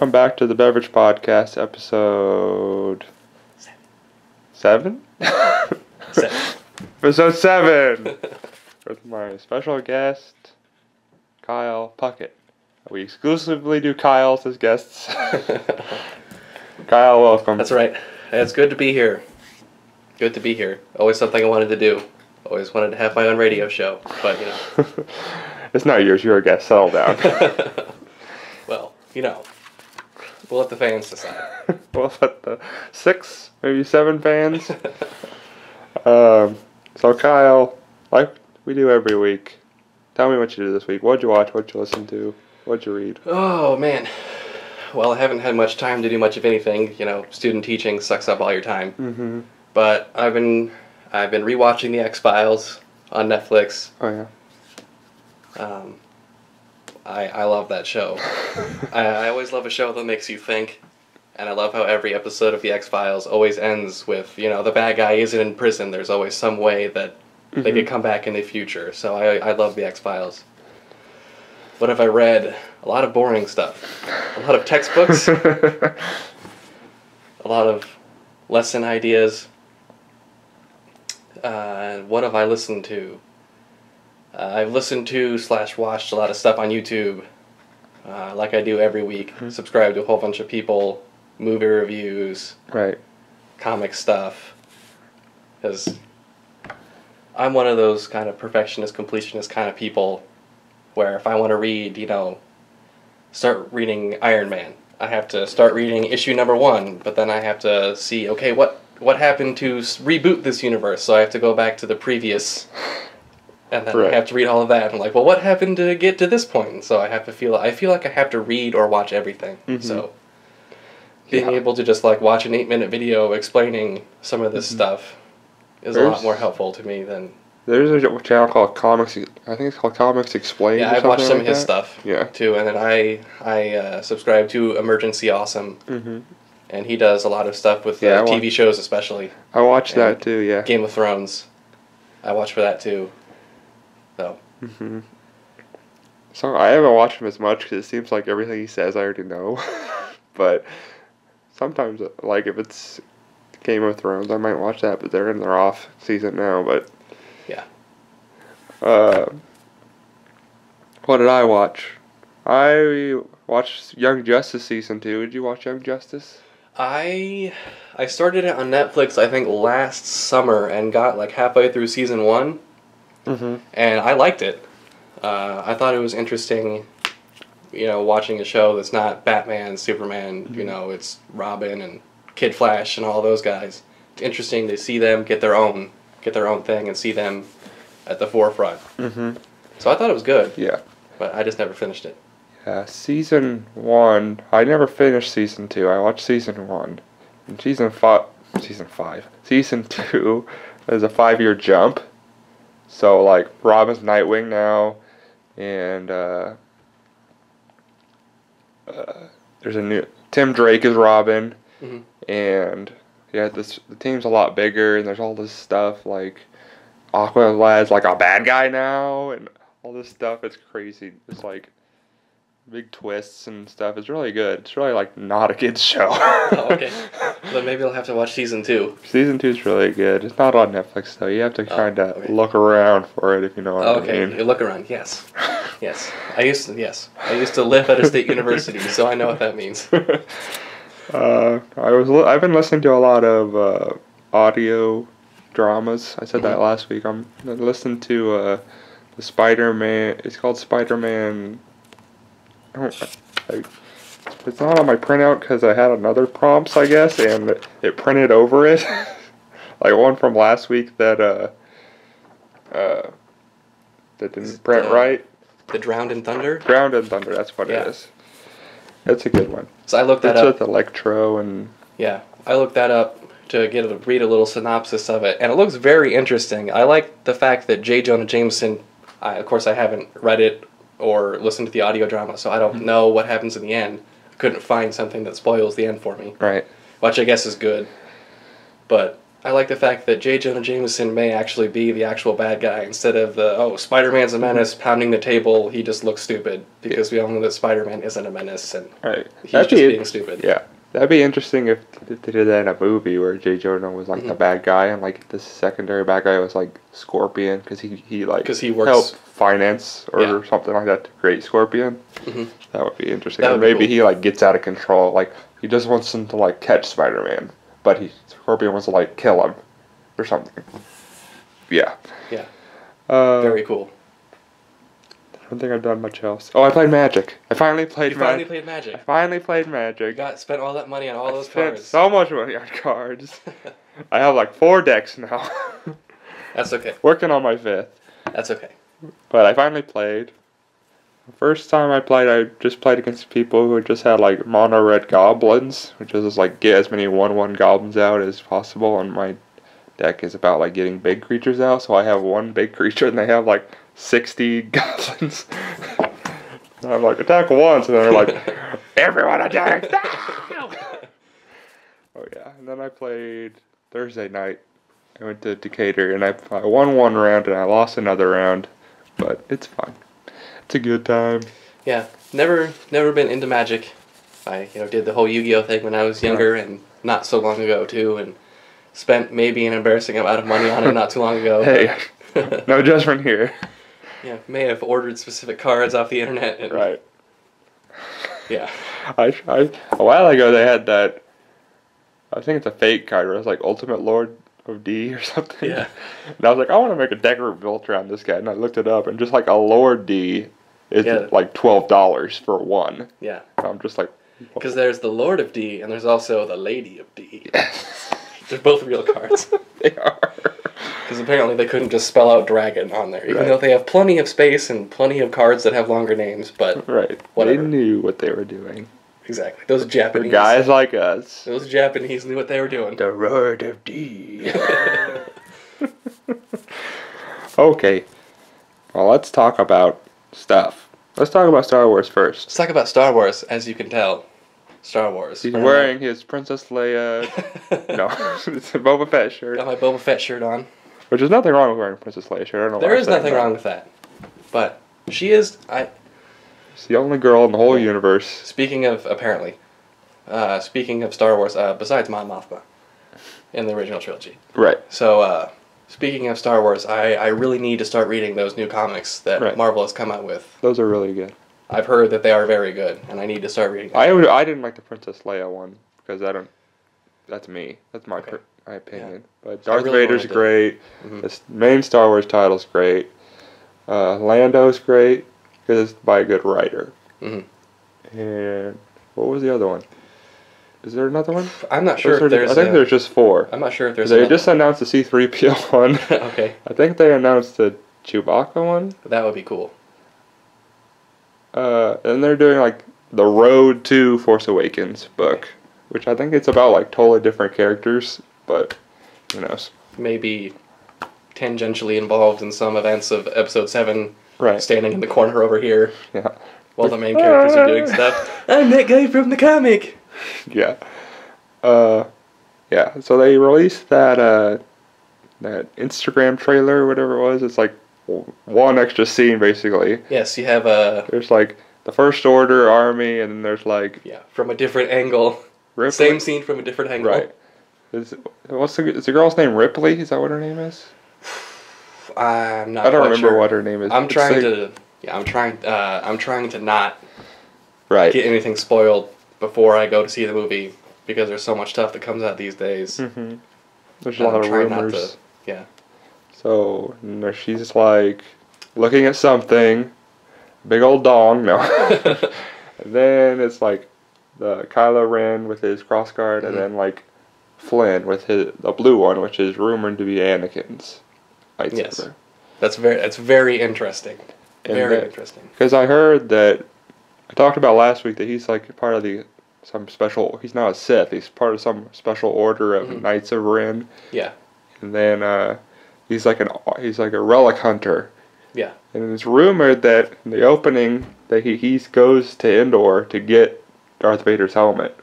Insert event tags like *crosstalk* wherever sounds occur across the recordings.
welcome back to the Beverage Podcast, episode seven. Seven. *laughs* episode seven with my special guest, Kyle Puckett. We exclusively do Kyle's as guests. *laughs* Kyle, welcome. That's right. It's good to be here. Good to be here. Always something I wanted to do. Always wanted to have my own radio show, but you know. *laughs* it's not yours. You're a guest. Settle down. well, you know, we'll let the fans decide. we'll let the six, maybe seven fans. um, so Kyle, like we do every week, tell me what you did this week. What'd you watch? What'd you listen to? What'd you read? Oh man. Well, I haven't had much time to do much of anything. You know, student teaching sucks up all your time. Mm-hmm. But I've been I've been rewatching the X Files on Netflix. Oh yeah. Um, I I love that show. *laughs* I, I always love a show that makes you think, and I love how every episode of the X Files always ends with you know the bad guy isn't in prison. There's always some way that they could come back in the future. So I I love the X Files. What have I read? A lot of boring stuff. A lot of textbooks. *laughs* a lot of lesson ideas. Uh, what have I listened to? Uh, I've listened to slash watched a lot of stuff on YouTube, uh, like I do every week. Mhm. Subscribe to a whole bunch of people, movie reviews, right. comic stuff. Because I'm one of those kind of perfectionist, completionist kind of people where if I want to read, you know, start reading Iron Man, I have to start reading issue number one, but then I have to see, okay, what what happened to reboot this universe? So I have to go back to the previous, and then Right. I have to read all of that. I'm like, well, what happened to get to this point? And so I have to feel, I feel like I have to read or watch everything. Mhm. So being Yeah. able to just like watch an eight minute video explaining some of this Mhm. stuff is a lot more helpful to me than There's a channel called Comics. I think it's called Comics Explained. yeah. I've watched some of his that. stuff Yeah. too, and then I I uh, subscribe to Emergency Awesome, Mm-hmm. and he does a lot of stuff with Yeah, uh, TV shows, especially I watched And that too. Yeah. Game of Thrones. I watch for that too. So hmm So I haven't watched him as much because it seems like everything he says I already know. *laughs* but sometimes, like if it's Game of Thrones, I might watch that. But they're in their off season now. But Yeah. Uh, what did I watch? I watched Young Justice season two. Did you watch Young Justice? I I started it on Netflix I think last summer and got like halfway through season one, Mm-hmm. and I liked it. Uh, I thought it was interesting, you know, watching a show that's not Batman, Superman. You Mhm. know, it's Robin and Kid Flash and all those guys. It's interesting to see them get their own get their own thing and see them at the forefront. Mm-hmm. So I thought it was good, Yeah. but I just never finished it. Yeah, season one. I never finished season two. I watched season one. And season five. Season five. Season two is a five-year jump. So like Robin's Nightwing now, and uh, uh, there's a new Tim Drake is Robin, Mhm. and yeah, this the team's a lot bigger, and there's all this stuff like Aqualad's like a bad guy now, and all this stuff. It's crazy. It's like big twists and stuff. It's really good. It's really like not a kid's show. *laughs* Oh, okay. *laughs* Then maybe I'll have to watch season two. Season two is really good. It's not on Netflix though. You have to Oh, kind of okay. look around for it if you know what okay, I mean. Okay, you look around. Yes, *laughs* yes. I used to. Yes, I used to live at a state university, so I know what that means. uh, I was. Li- I've been listening to a lot of uh, audio dramas. I said that Mhm. last week. I'm listening to uh, the Spider Man. It's called Spider Man. I. I, it's not on my printout because I had another prompts, I guess, and it, printed over it. *laughs* like one from last week that uh, uh, that didn't print uh, right. The Drowned in Thunder. Drowned in Thunder. That's what Yeah. it is. That's a good one. So I looked that It's up. with Electro and Yeah, I looked that up to get a, read a little synopsis of it, and it looks very interesting. I like the fact that J. Jonah Jameson. I, of course, I haven't read it or listen to the audio drama, so I don't Mm-hmm. know what happens in the end. Couldn't find something that spoils the end for me, right. which I guess is good. But I like the fact that J. Jonah Jameson may actually be the actual bad guy instead of the oh Spider Man's a menace pounding the table. He just looks stupid because we all know that Spider Man isn't a menace and Right. he's That'd just be- being stupid. Yeah, that'd be interesting if if they did that in a movie where Jay Jonah was like the Mhm. bad guy and like the secondary bad guy was like Scorpion because he he like 'Cause he works- helped finance or Yeah. something like that to create Scorpion. Mhm. That would be interesting. Would be maybe cool. he like gets out of control. Like he just wants him to like catch Spider Man, but he Scorpion wants to like kill him or something. Yeah. Yeah. Uh, Very cool. I don't think I've done much else. Oh, I played Magic. I finally played You finally Magic. played I finally played You Magic. got spent all that money on all I those spent cards. so much money on cards. *laughs* I have like four decks now. *laughs* That's okay. Working on my fifth. That's okay. But I finally played. The first time I played, I just played against people who just had like mono red goblins, which is just like get as many one one goblins out as possible. And my deck is about like getting big creatures out, so I have one big *laughs* creature and they have like sixty *laughs* goblins. and I'm like attack once, and they're like *laughs* everyone attack! No! *laughs* oh yeah, and then I played Thursday night. I went to Decatur and I, I won one round and I lost another round, but it's fine. It's a good time. Yeah, never never been into Magic. I you know did the whole Yu-Gi-Oh thing when I was younger and not so long ago too, and spent maybe an embarrassing amount of money on it not too long ago. Hey, no judgment here. Yeah, may have ordered specific cards off the internet. And, Right. *laughs* Yeah. I, I a while ago they had that. I think it's a fake card where it's like Ultimate Lord of D or *laughs* something. Yeah. And I was like, I want to make a deck built around this guy, and I looked it up, and just like a Lord D is Yeah. like twelve dollars for one. Yeah. And I'm just like, Because there's the Lord of D and there's also the Lady of D. *laughs* They're both real cards. *laughs* *laughs* they are. Because apparently they couldn't just spell out dragon on there, even Right. though they have plenty of space and plenty of cards that have longer names. But *laughs* Right. Whatever. They knew what they were doing. exactly, those For Japanese guys like us. those Japanese knew what they were doing. The Lord of D. okay. Well, let's talk about stuff. Let's talk about Star Wars first. Let's talk about Star Wars. As you can tell, Star Wars. He's wearing his Princess Leia. *laughs* no, *laughs* it's a Boba Fett shirt. Got my Boba Fett shirt on. Which is nothing wrong with wearing a Princess Leia shirt. I don't know. There is nothing wrong with that. But she is. I She's the only girl in the whole universe. speaking of apparently, uh, speaking of Star Wars. Uh, besides Mon Mothma, in the original trilogy. Right. So, uh, speaking of Star Wars, I, I really need to start reading those new comics that Right. Marvel has come out with. Those are really good. I've heard that they are very good, and I need to start reading them. I would- I didn't like the Princess Leia one because I don't. That's me. That's my Okay. per, my opinion. But I Darth really Vader's great. Mhm. The main Star Wars title's great. Uh, Lando's great because it's by a good writer. Mhm. And what was the other one? Is there another one? *sighs* I'm not sure Those if are the- there's. I think a- there's just four. I'm not sure if there's. They another- just announced the C3PO one. *laughs* okay, I think they announced the Chewbacca one. that would be cool. Uh, and they're doing like the Road to Force Awakens book, which I think it's about like totally different characters, but who knows? Maybe tangentially involved in some events of Episode Seven, Right. standing in the corner over here Yeah. while the main characters are doing stuff. *laughs* I'm that guy from the comic. Yeah. Uh, yeah. So they released that uh, that Instagram trailer, or whatever it was. It's like one extra scene basically. Yes, you have a There's like the First Order army, and then there's like yeah from a different angle. Ripley. Same scene from a different angle. Right. Is, what's the is the girl's name Ripley? Is that what her name is? I'm not. I don't remember sure. what her name is. I'm It's trying like- to. Yeah, I'm trying. Uh, I'm trying to not Right. get anything spoiled before I go to see the movie because there's so much stuff that comes out these days. hmm There's a lot I'm of rumors. to- yeah. So she's like looking at something, big old dong. No. and *laughs* *laughs* then it's like the Kylo Ren with his crossguard, Mhm. and then like Flynn with his the blue one, which is rumored to be Anakin's lightsaber. Yes. That's very. That's very interesting. And very that- interesting. Because I heard that I talked about last week that he's like part of the some special. He's not a Sith. He's part of some special order of Mhm. Knights of Ren. Yeah. And then uh, he's like an he's like a relic hunter. Yeah. And it's rumored that in the opening that he he goes to Endor to get Darth Vader's helmet.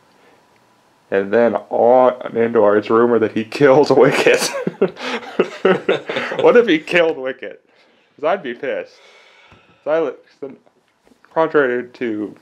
And then on Endor, it's rumored that he *laughs* kills Wicket. *laughs* what if he killed Wicket? Because I'd be pissed. I, contrary to,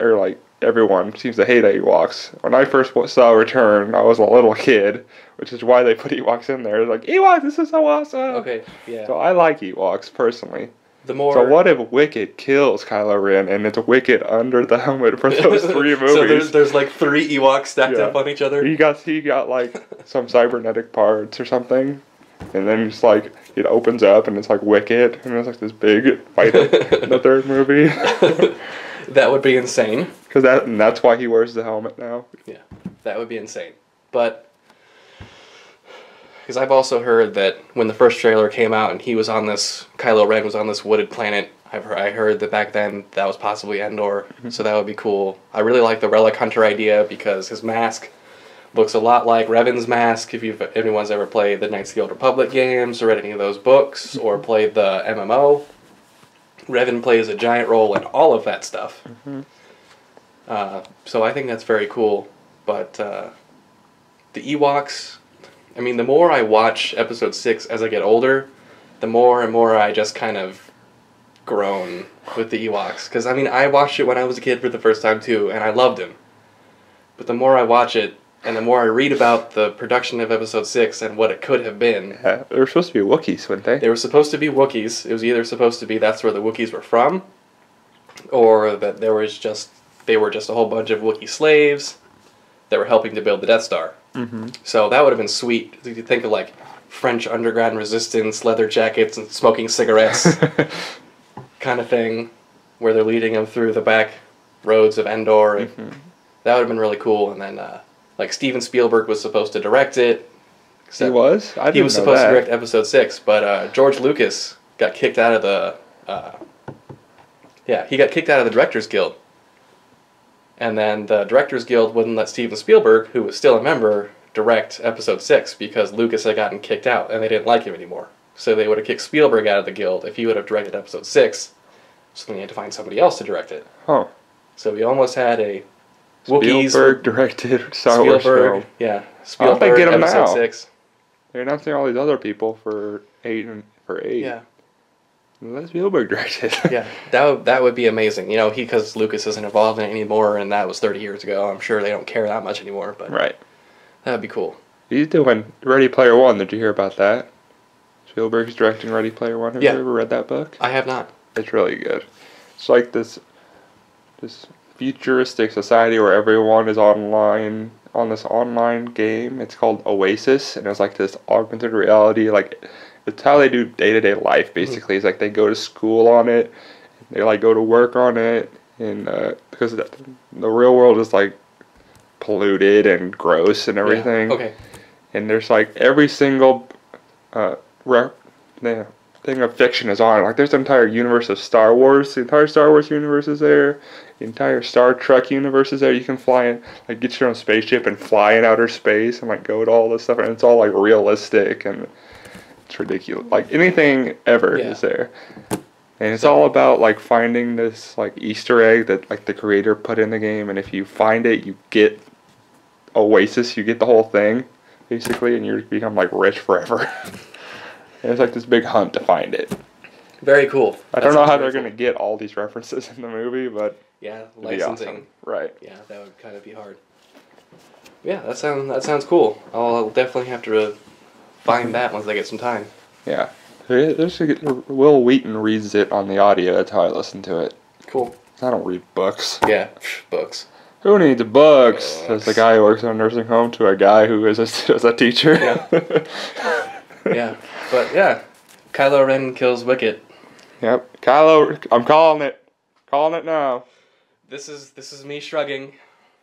or like everyone seems to hate Ewoks. When I first saw Return, I was a little kid, which is why they put *laughs* Ewoks in there. Like Ewoks, this is so awesome. Okay, yeah. So I like Ewoks personally. the more So what if Wicket kills Kylo Ren and it's Wicket under the helmet for *laughs* those three movies? so there's there's like three Ewoks stacked Yeah. up on each other. He got he got like *laughs* some cybernetic parts or something, and then it's like it opens up and it's like Wicket and it's like this big fight in the third movie. That would be insane. Because that and that's why he wears the helmet now. Yeah, that would be insane. But because I've also heard that when the first trailer came out and he was on this, Kylo Ren was on this wooded planet. I've heard, I heard that back then that was possibly Endor, mm-hmm. so that would be cool. I really like the relic hunter idea because his mask looks a lot like Revan's mask. If you've if anyone's ever played the Knights of the Old Republic games or read any of those books or *laughs* played the MMO, Revan plays a giant role in all of that stuff. Uh, so I think that's very cool. But uh, the Ewoks, I mean, the more I watch episode six as I get older, the more and more I just kind of groan with the Ewoks. Because I mean, I watched it when I was a kid for the first time too, and I loved him. But the more I watch it, and the more I read about the production of episode six and what it could have been, Yeah, they were supposed to be Wookiees, weren't they? they were supposed to be Wookiees. It was either supposed to be that's where the Wookiees were from, or that there was just they were just a whole bunch of Wookiee slaves that were helping to build the Death Star. Mm-hmm. So that would have been sweet. You think of like French underground resistance, leather jackets, and smoking cigarettes *laughs* kind of thing, where they're leading them through the back roads of Endor. Mhm. That would have been really cool. And then uh, like Steven Spielberg was supposed to direct it. He was. I didn't he was supposed that. to direct episode six, but uh, George Lucas got kicked out of the. Uh, yeah, he got kicked out of the Directors Guild. And then the Directors Guild wouldn't let Steven Spielberg, who was still a member, direct episode six because Lucas had gotten kicked out and they didn't like him anymore. So they would have kicked Spielberg out of the guild if he would have directed episode six. So then they had to find somebody else to direct it. Oh, So we almost had a Wookiees Spielberg directed *laughs* Star Wars Spielberg, film. yeah, Spielberg they get episode now? six. They're announcing all these other people for eight and for eight. Yeah. Let Spielberg direct it. *laughs* yeah, that would, that would be amazing. You know, he because Lucas isn't involved in it anymore, and that was thirty years ago. I'm sure they don't care that much anymore, but right. that would be cool. He's doing Ready Player One. Did you hear about that? Spielberg's directing Ready Player One. Have Yeah. you ever read that book? I have not. It's really good. It's like this this futuristic society where everyone is online on this online game. It's called Oasis and it's like this augmented reality like it's how they do day to day life basically. It's like they go to school on it, they like go to work on it and uh, because the, the real world is like polluted and gross and Yeah. everything Okay. and there's like every single uh, re- the thing of fiction is on. Like there's an entire universe of Star Wars. The entire Star Wars universe is there. The entire Star Trek universe is there. You can fly in, like get your own spaceship and fly in outer space and like go to all this stuff. And it's all like realistic and it's ridiculous. Like anything ever Yeah. is there. And it's So- all about like finding this like Easter egg that like the creator put in the game. And if you find it, you get Oasis. You get the whole thing basically, and you become like rich forever. *laughs* and it's like this big hunt to find it. Very cool. I That don't know how they're cool. gonna get all these references in the movie, but Yeah, licensing. awesome. Right. Yeah, that would kind of be hard. Yeah, that sounds that sounds cool. I'll definitely have to uh, find that once I get some time. Yeah. There's a, Wil Wheaton reads it on the audio. That's how I listen to it. Cool. I don't read books. Yeah, books. Who needs books? Says the Books. guy who works in a nursing home to a guy who is a, *laughs* is a teacher. Yeah, *laughs* but yeah, Kylo Ren kills Wicket. Yep. Kylo, I'm calling it. Calling it now. This is this is me shrugging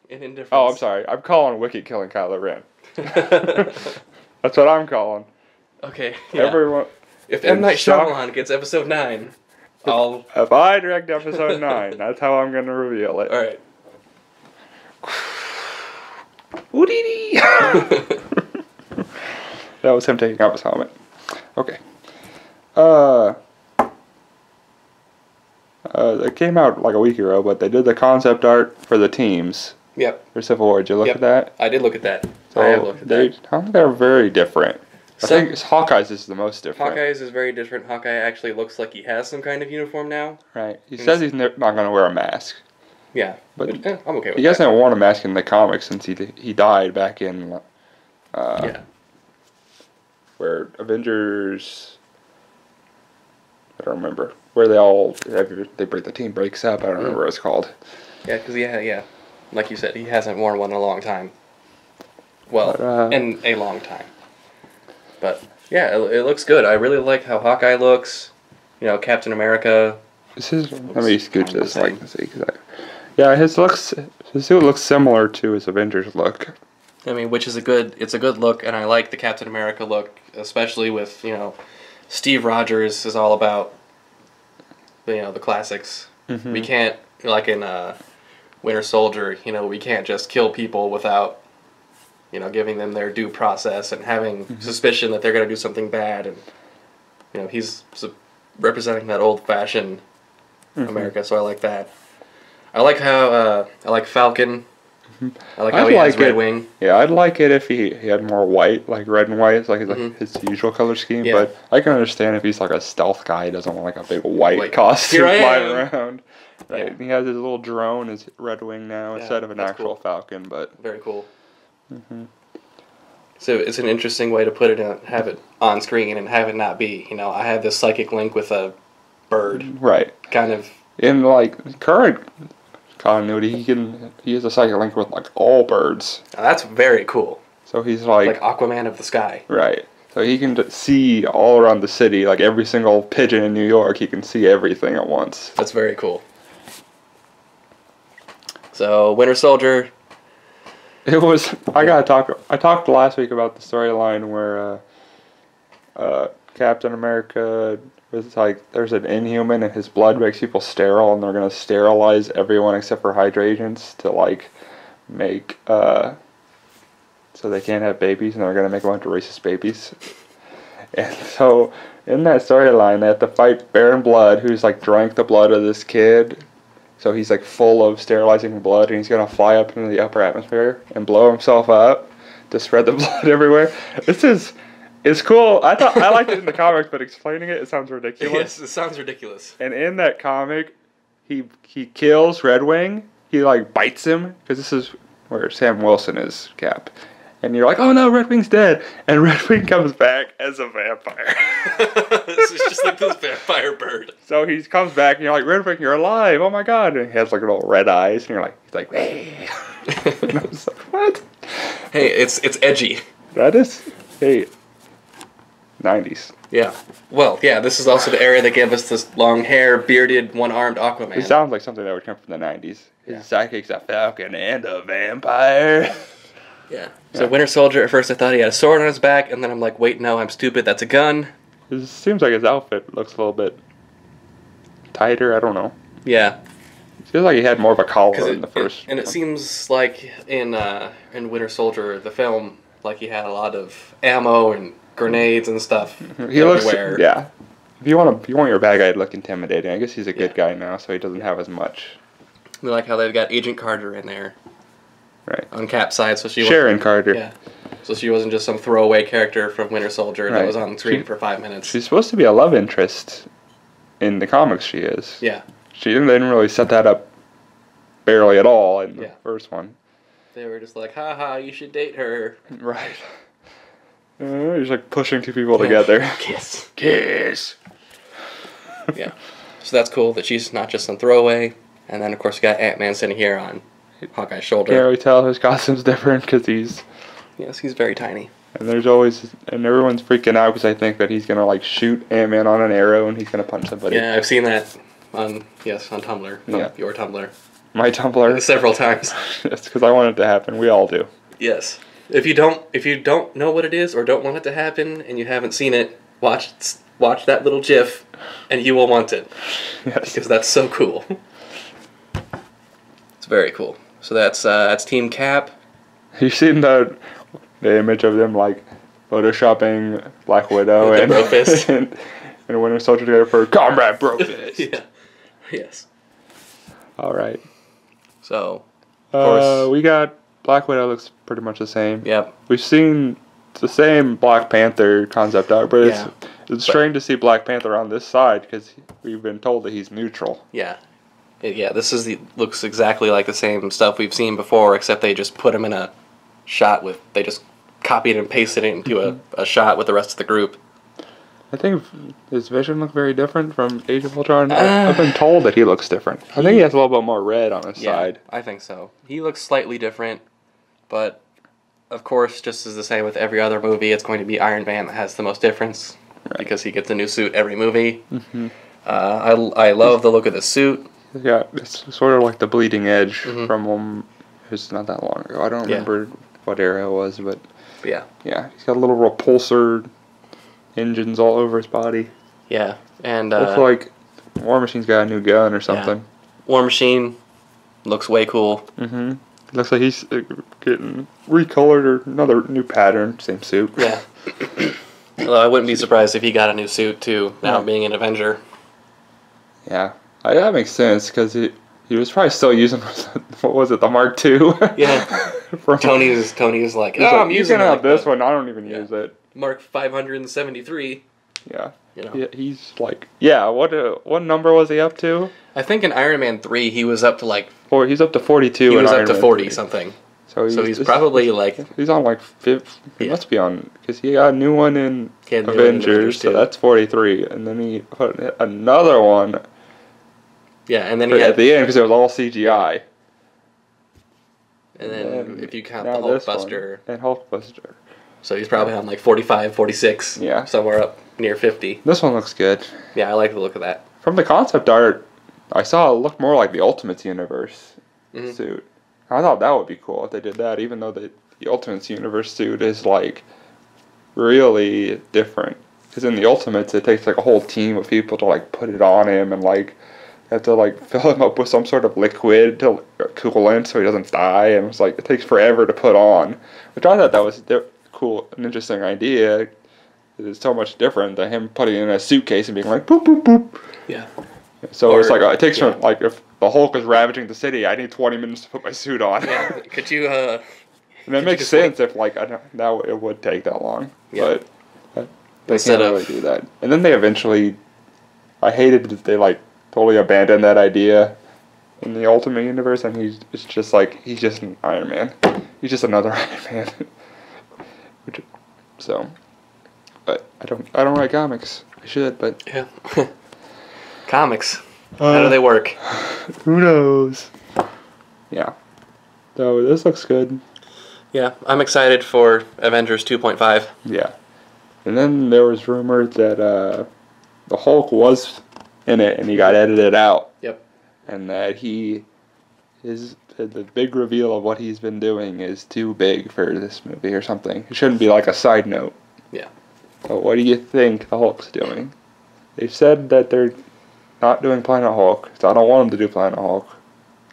in indifference. Oh, I'm sorry. I'm calling Wicket killing Kylo Ren. *laughs* That's what I'm calling. okay. Yeah. Everyone. if M Night Shyamalan gets episode nine, I'll. If I direct episode nine, *laughs* that's how I'm gonna reveal it. All right. *sighs* Woody. *laughs* that was him taking off his helmet. Okay. Uh. Uh, it came out like a week ago, but they did the concept art for the teams Yep, for Civil War. Did you look Yep. at that? I did look at that. So I have looked at they, that. I think they're very different. I think Hawkeye's is the most different. Hawkeye's is very different. Hawkeye actually looks like he has some kind of uniform now. Right. He And says he's ne- not going to wear a mask. Yeah, But Which, eh, I'm okay with He that. hasn't worn a mask in the comics since he he died back in uh, Yeah, where Avengers. I don't remember where they all they break the team breaks up. I don't remember what it's called. yeah, because yeah, yeah, like you said, he hasn't worn one in a long time. Well, But, uh, in a long time. But yeah, it, it looks good. I really like how Hawkeye looks. You know, Captain America. This is let me scooch this like see 'cause I, yeah his looks his suit looks similar to his Avengers look. I mean, which is a good. It's a good look, and I like the Captain America look, especially with you know, Steve Rogers is all about. You know the classics. Mm-hmm. We can't like in uh, Winter Soldier. You know we can't just kill people without, you know, giving them their due process and having Mm-hmm. suspicion that they're gonna do something bad. And you know he's representing that old fashioned Mm-hmm. America, so I like that. I like how uh, I like Falcon. I like how I'd he has like Red it- Wing. Yeah, I'd like it if he, he had more white, like red and white, it's like, like Mhm. his usual color scheme. Yeah. But I can understand if he's like a stealth guy, he doesn't want like a big white Like, costume flying am." around. Right. Yeah. He has his little drone, his red wing now, Yeah, instead of an actual cool. falcon. But Very cool. Mm-hmm. So it's an interesting way to put it, in, have it on screen and have it not be. You know, I have this psychic link with a bird, right kind of. in like current continuity, he can he has a psychic link with like all birds. Now that's very cool. So he's like, Like Aquaman of the sky. right. So he can see all around the city, like every single pigeon in New York. He can see everything at once. That's very cool. So Winter Soldier, It was. I gotta talk. I talked last week about the storyline where uh, uh, Captain America was like, there's an Inhuman and his blood makes people sterile, and they're gonna sterilize everyone except for Hydra agents to like make uh, so they can't have babies, and they're gonna make a bunch of racist babies. *laughs* And so in that storyline, they have to fight Baron Blood, who's like drank the blood of this kid. So he's like full of sterilizing blood, and he's gonna fly up into the upper atmosphere and blow himself up to spread the *laughs* blood everywhere. This is, it's cool. I thought I liked it in the *laughs* comic, but explaining it, it sounds ridiculous. yes, it sounds ridiculous. And in that comic, he he kills Red Wing. He like bites him because this is where Sam Wilson is Cap. And you're like, oh no, Red Wing's dead. And *laughs* Red Wing comes back as a vampire. *laughs* this is just like this vampire bird. So he comes back and you're like, Red Wing, you're alive. Oh my god. And he has like little red eyes. And you're like, he's like, hey. and I was like, what? Hey, it's it's edgy. That is, hey, 90s. Yeah. Well, yeah. This is also the area that gave us this long hair, bearded, one-armed Aquaman. It sounds like something that would come from the 90s. His Yeah. sidekick's a falcon and a vampire. *laughs* Yeah. So Winter Soldier, at first I thought he had a sword on his back, and then I'm like, wait, no, I'm stupid. That's a gun. It seems like his outfit looks a little bit tighter. I don't know. Yeah. It feels like he had more of a collar Cause in the first. and it one. seems like in uh, in Winter Soldier, the film, like he had a lot of ammo and grenades and stuff *laughs* he looks. Yeah. If you want to, you want your bad guy to look intimidating. I guess he's a good Yeah. guy now, so he doesn't have as much. We like how they've got Agent Carter in there Right. on Cap's side, so she Sharon Carter. Yeah. So she wasn't just some throwaway character from Winter Soldier that was on screen She- for five minutes. She's supposed to be a love interest. In the comics, she is. Yeah. She didn't, they didn't really set that up barely at all in the Yeah. first one. They were just like, haha, you should date her. *laughs* Right. Uh, he's like pushing two people together. *laughs* Kiss. Kiss. *laughs* yeah. So that's cool that she's not just some throwaway. And then, of course, we got Ant Man sitting here on Hawkeye's shoulder. Can't really tell his costume's *laughs* different because he's Yes, he's very tiny. and there's always and everyone's freaking out because I think that he's gonna like shoot Ant Man on an arrow and he's gonna punch somebody. Yeah, I've seen that on, yes, on Tumblr. Yeah. Your Tumblr. My Tumblr. Several times. That's because I want it to happen. We all do. Yes. If you don't, if you don't know what it is or don't want it to happen, and you haven't seen it, watch watch that little GIF, and you will want it Yes. because that's so cool. It's very cool. So that's uh, that's Team Cap. You've seen the the image of them like photoshopping Black Widow and, *laughs* and and Winter Soldier together for Comrade Brofist. *laughs* yeah. Yes. All right. So Uh, course. we got Black Widow looks pretty much the same. Yep. We've seen the same Black Panther concept art, but Yeah. it's it's strange to see Black Panther on this side because we've been told that he's neutral. Yeah. It- yeah, this is the looks exactly like the same stuff we've seen before, except they just put him in a shot with they just copied and pasted it into a, *laughs* a shot with the rest of the group. I think his vision looked very different from Age of Ultron. Uh, I've been told that he looks different. I think he has a little bit more red on his side. I think so. He looks slightly different, but of course, just as the same with every other movie, it's going to be Iron Man that has the most difference because he gets a new suit every movie. Mhm. Uh, I, I love the look of the suit. Yeah, it's sort of like the bleeding edge Mhm. from um, it was not that long ago. I don't Yeah. remember what era it was, but yeah, yeah, he's got little repulsor engines all over his body. yeah, and Looks uh, like War Machine's got a new gun or something. War Machine looks way cool. Mm-hmm. Looks like he's uh, getting recolored or another new pattern, same suit. Yeah. *coughs* Although I wouldn't be surprised if he got a new suit too. Now Yeah. being an Avenger. Yeah, I, that makes sense because he he was probably still using *laughs* what was it the Mark II? *laughs* Yeah. *laughs* From, Tony's Tony's like, He's oh, like, I'm you using can have this one. I don't even Yeah. use it. Mark 573. Yeah. You know. yeah, he's like, yeah. What uh, what number was he up to? I think in Iron Man 3 he was up to like Or he's up to forty-two. he in was up Iron to Man 40 3. something. So So he's probably like he's on like fifth. He Yeah. must be on because he got a new one in He had a new one in Avengers, Avengers, so that's forty-three, and then he put another one yeah, and then he at the end because it was all CGI. and then And if you count the Hulkbuster, and Hulkbuster. so he's probably on like 45, 46, Yeah. somewhere up near 50. This one looks good. Yeah, I like the look of that. From the concept art, I saw it look more like the Ultimates universe Mhm. suit. I thought that would be cool if they did that, even though the, the Ultimates universe suit is like really different. Because in the Ultimates, it takes like a whole team of people to like put it on him and like have to like *laughs* fill him up with some sort of liquid to cool coolant so he doesn't die. And it's like it takes forever to put on, which I thought that was di- cool, an interesting idea. It's so much different than him putting it in a suitcase and being like boop boop boop. Yeah. So it's like uh, it takes yeah. from like if the Hulk is ravaging the city, I need twenty minutes to put my suit on. Yeah. *laughs* Could you uh and that makes sense if like I don't, that it would take that long. Yeah. But they Instead can't of- really do that. And then they eventually, I hated that they like totally abandoned that idea in the Ultimate Universe, and he's it's just like he's just an Iron Man. He's just another *laughs* Iron Man. *laughs* Which, so, but I don't I don't write comics. I should, but yeah. *laughs* comics. How do they work? *sighs* Who knows? Yeah. So this looks good. Yeah, I'm excited for Avengers 2.5. Yeah. And then there was rumors that uh, the Hulk was in it and he got edited out. Yep. And that he is the big reveal of what he's been doing is too big for this movie or something. It shouldn't be like a side note. Yeah. But what do you think the Hulk's doing? They've said that they're not doing Planet Hulk, so I don't want them to do Planet Hulk.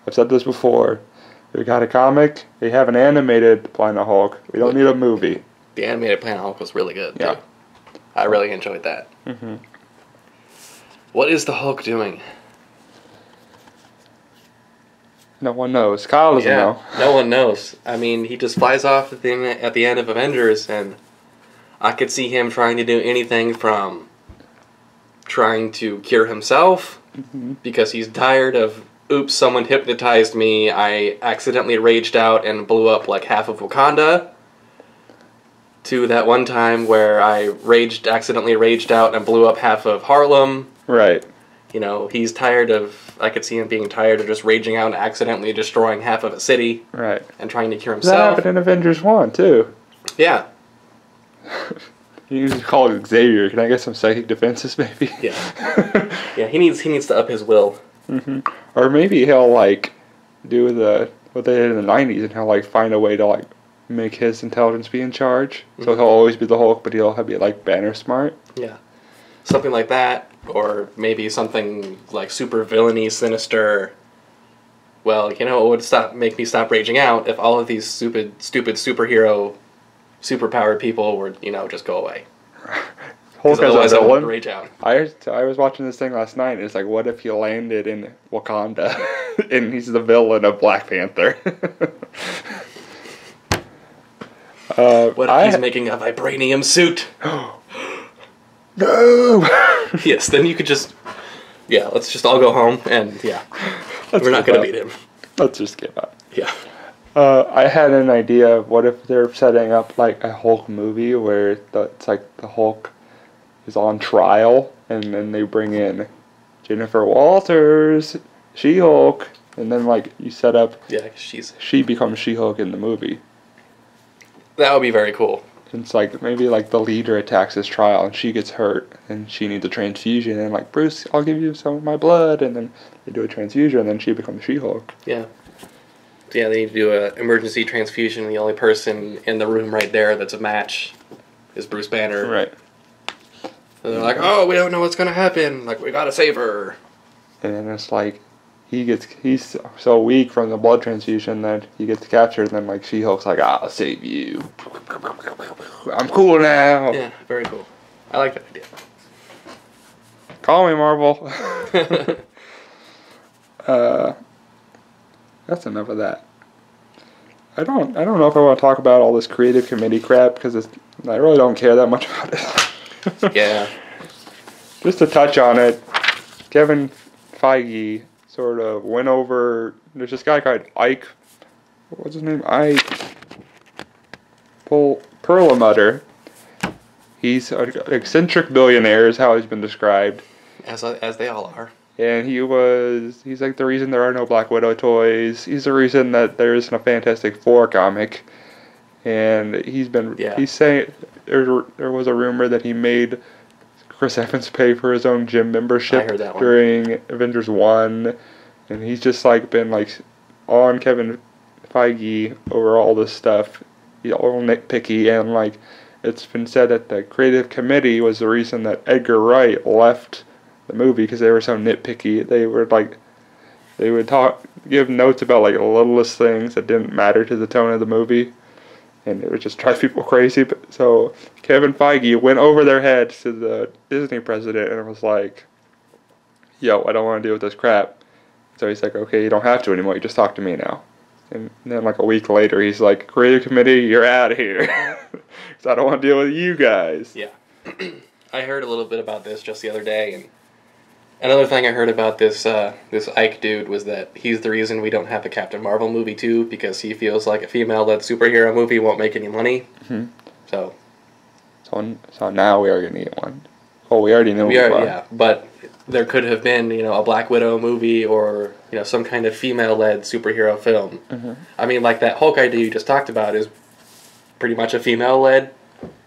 I've said this before. They've got a comic. They have an animated Planet Hulk. We don't need a movie. The animated Planet Hulk was really good. Yeah. Too. I really enjoyed that. hmm What is the Hulk doing? No one knows. Kyle doesn't know. no one knows. I mean, he just flies off at the at the end of Avengers, and I could see him trying to do anything from trying to cure himself Mhm. because he's tired of oops, someone hypnotized me. I accidentally raged out and blew up like half of Wakanda. To that one time where I raged, accidentally raged out and blew up half of Harlem. Right. You know, he's tired of. I could see him being tired of just raging out and accidentally destroying half of a city Right. and trying to cure himself. That happened in Avengers 1, too. Yeah, *laughs* You just call it Xavier. Can I get some psychic defenses, maybe? Yeah. *laughs* yeah. He needs he needs to up his will. hmm Or maybe he'll, like, do the what they did in the 90s and he'll, like, find a way to, like, make his intelligence be in charge. So Mhm. he'll always be the Hulk, but he'll be, like, banner smart. Yeah, something like that, or maybe something like super villainy, sinister. Well, you know, it would stop make me stop raging out if all of these stupid, stupid superhero, superpowered people were, you know, just go away. *laughs* Hulk as otherwise a I would villain. rage out. I I was watching this thing last night. It's like, what if he landed in Wakanda, *laughs* and he's the villain of Black Panther? *laughs* uh, What if I, he's making a vibranium suit? *gasps* no. yes, then you could just. Yeah, let's just all go home and yeah, Let's we're not gonna up. beat him. Let's just give up. Yeah. Uh, I had an idea of what if they're setting up like a Hulk movie where the, it's like the Hulk is on trial and then they bring in Jennifer Walters, She Hulk, and then like you set up yeah she's. she becomes She Hulk in the movie. That would be very cool. It's like maybe like the leader attacks his trial and she gets hurt and she needs a transfusion and like Bruce, I'll give you some of my blood and then they do a transfusion and then she becomes She Hulk. Yeah. Yeah, they need to do an emergency transfusion. The only person in the room right there that's a match is Bruce Banner. Right. And they're like, oh, we don't know what's gonna happen. Like, we gotta save her. And then it's like he gets he's so weak from the blood transfusion that he gets captured and then like She Hulk's like, I'll save you. I'm cool now. Yeah, very cool. I like that idea. Call me Marvel. *laughs* *laughs* uh that's enough of that. I don't I don't know if I want to talk about all this creative committee crap because I really don't care that much *laughs* about it. yeah. Just to touch on it, Kevin Feige sort of went over. There's this guy called Ike. What's his name? Ike. Pol- Perlmutter. He's an eccentric billionaire, is how he's been described. As, as they all are. And he was. He's like the reason there are no Black Widow toys. He's the reason that there isn't a Fantastic Four comic. And he's been. Yeah. He's saying. There, there was a rumor that he made Chris Evans pay for his own gym membership I heard that one. during Avengers 1. And he's just like been like on Kevin Feige over all this stuff. He's all nitpicky and like it's been said that the creative committee was the reason that Edgar Wright left the movie because they were so nitpicky. They were like, they would talk, give notes about like the littlest things that didn't matter to the tone of the movie, and it would just drive *laughs* people crazy. But, so Kevin Feige went over their heads to the Disney president and was like, "Yo, I don't want to deal with this crap." So he's like, "Okay, you don't have to anymore. You just talk to me now." And then like a week later, he's like, "Creative committee, you're out of here." *laughs* so I don't want to deal with you guys. Yeah. *clears throat* I heard a little bit about this just the other day, and another thing I heard about this uh, this Ike dude was that he's the reason we don't have a Captain Marvel movie too, because he feels like a female-led superhero movie won't make any money. Mhm. So So, so now we are gonna get one. Oh, we already knew we are, yeah, but there could have been you know a Black Widow movie or you know some kind of female-led superhero film. Mhm. I mean, like that Hulk idea you just talked about is pretty much a female-led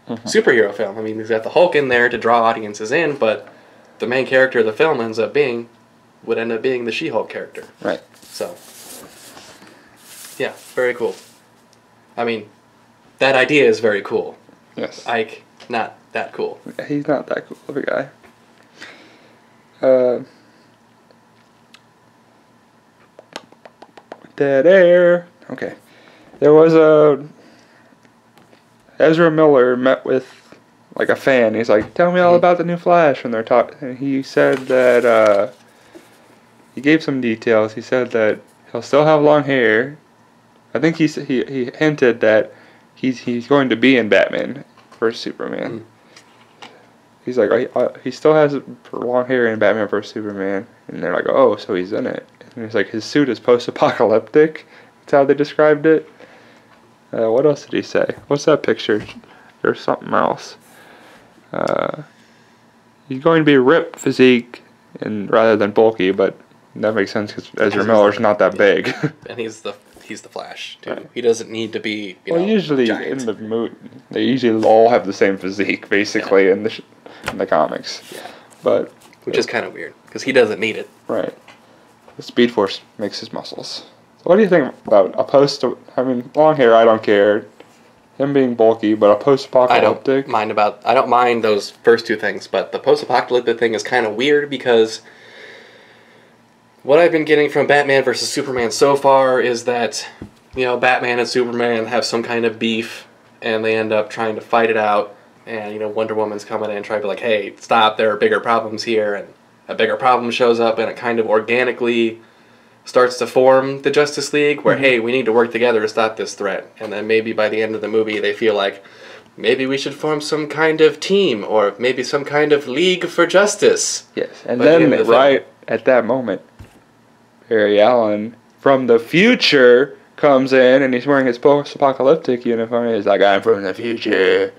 Mm-hmm. superhero film. I mean, he's got the Hulk in there to draw audiences in, but the main character of the film ends up being would end up being the She-Hulk character. Right. So, yeah, very cool. I mean, that idea is very cool. Yes. Ike, not that cool. Yeah, He's not that cool of a guy. Uh, dead air. Okay. There was a. Ezra Miller met with like a fan. He's like, "Tell me all Mhm. about the new Flash." And they're talking. And he said that uh, he gave some details. He said that he'll still have long hair. I think he he he hinted that he's he's going to be in Batman versus Superman. He's like, I, I, he still has long hair in Batman vs Superman, and they're like, oh, so he's in it. And he's like, his suit is post-apocalyptic. That's how they described it. Uh, what else did he say? What's that picture? There's something else. Uh, he's going to be ripped physique, and rather than bulky, but that makes sense because Ezra Miller's not- that big. *laughs* And he's the he's the Flash too. Right. He doesn't need to be. You well, know, usually giant. in the mo- they usually all have the same physique, basically in the sh- in the comics. Yeah. But which is kind of weird because he doesn't need it. Right. The Speed Force makes his muscles. So what do you think about a post? I mean, long hair, I don't care. Him being bulky, but a post-apocalyptic. I don't mind about. I don't mind those first two things, but the post-apocalyptic thing is kind of weird because what I've been getting from Batman versus Superman so far is that you know Batman and Superman have some kind of beef, and they end up trying to fight it out. and you know Wonder Woman's coming in and trying to be like, hey, stop! There are bigger problems here, and a bigger problem shows up, and it kind of organically starts to form the Justice League, where mm-hmm. hey, we need to work together to stop this threat, and then maybe by the end of the movie they feel like. Maybe we should form some kind of team, or maybe some kind of league for justice. Yes, and By the then end of the film. right at that moment, Barry Allen from the future comes in and he's wearing his post-apocalyptic uniform. He's like, "I'm from the future.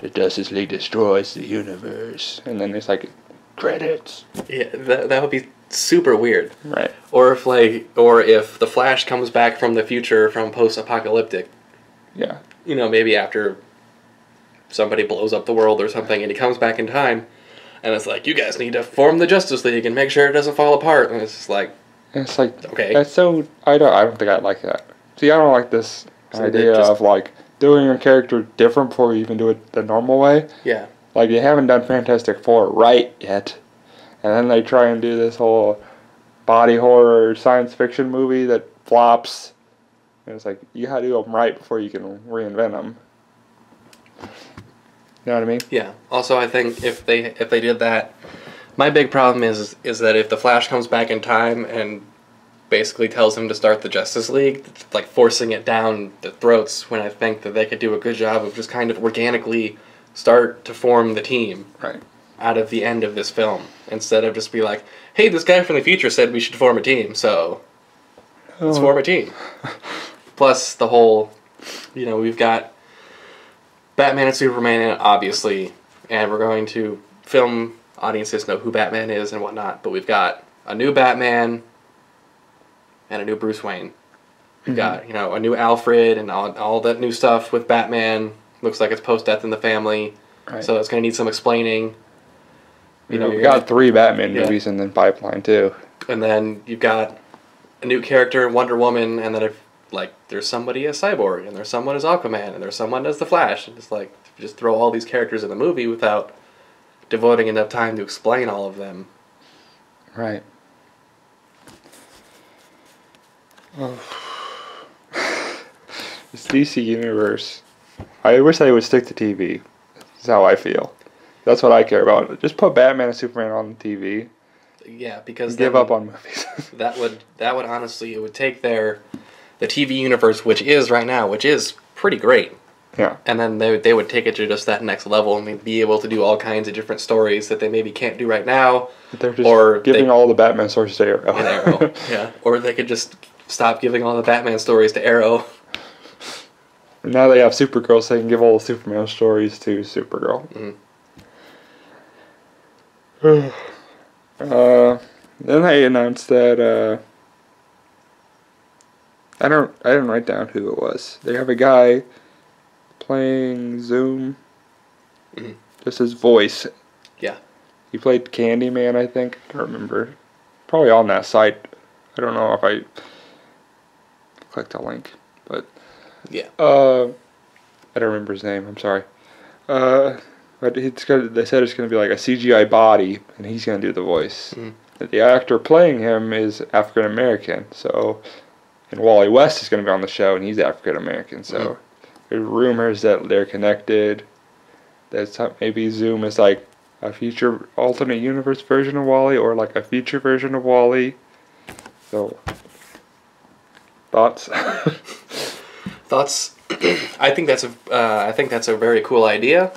The Justice League destroys the universe." And then it's like credits. Yeah, that, that would be super weird. Right. Or if like, or if the Flash comes back from the future from post-apocalyptic, Yeah. you know, maybe after somebody blows up the world or something, and he comes back in time, and it's like, you guys need to form the Justice League and make sure it doesn't fall apart. And it's just like, And it's like Okay. That's so. I don't. I don't think I like that. See, I don't like this So idea just- of like doing a character different before you even do it the normal way. yeah, Like you haven't done Fantastic Four right yet, and then they try and do this whole body horror science fiction movie that flops. And it's like you gotta do them right before you can reinvent them. You know what I mean? yeah. Also, I think if they if they did that, my big problem is is that if the Flash comes back in time and basically tells him to start the Justice League, like forcing it down the throats. When I think that they could do a good job of just kind of organically start to form the team. Right. Out of the end of this film instead of just be like, hey, this guy from the future said we should form a team, so let's Oh. form a team. Plus the whole, you know, we've got Batman and Superman, obviously, and we're going to film audiences know who Batman is and whatnot, but we've got a new Batman and a new Bruce Wayne. We've Mm-hmm. got, you know, a new Alfred and all, all that new stuff with Batman. Looks like it's post death in the family. Right. So it's going to need some explaining. You know, we got three Batman Yeah. movies in the pipeline too. and then you've got a new character, Wonder Woman, and then if like there's somebody as Cyborg, and there's someone as Aquaman, and there's someone as the Flash, and it's like just throw all these characters in the movie without devoting enough time to explain all of them. Right. Oh. *sighs* this DC universe. I wish they would stick to TV. That's how I feel. That's what I care about. Just put Batman and Superman on TV. Yeah, because Give then up on movies. *laughs* that would that would honestly it would take their the TV universe, which is right now, which is pretty great, yeah. and then they they would take it to just that next level and they'd be able to do all kinds of different stories that they maybe can't do right now. They're just Or giving they- all the Batman stories to Arrow. Arrow. *laughs* yeah. Or they could just stop giving all the Batman stories to Arrow. now they have Supergirl, so they can give all the Superman stories to Supergirl. Mm-hmm. Uh, then they announced that uh, I don't I didn't write down who it was. They have a guy playing Zoom. Mhm. Just his voice. Yeah. He played Candyman, I think. I don't remember. Probably on that site. I don't know if I clicked a link, but Yeah. uh, I don't remember his name. I'm sorry. Uh, it's gonna, they said it's going to be like a CGI body, and he's going to do the voice. Mhm. The actor playing him is African American, so and Wally West is going to be on the show, and he's African American. So Mhm. there's rumors that they're connected. That maybe Zoom is like a future alternate universe version of Wally, or like a future version of Wally. So thoughts? *laughs* Thoughts? *clears throat* I think that's a uh, I think that's a very cool idea.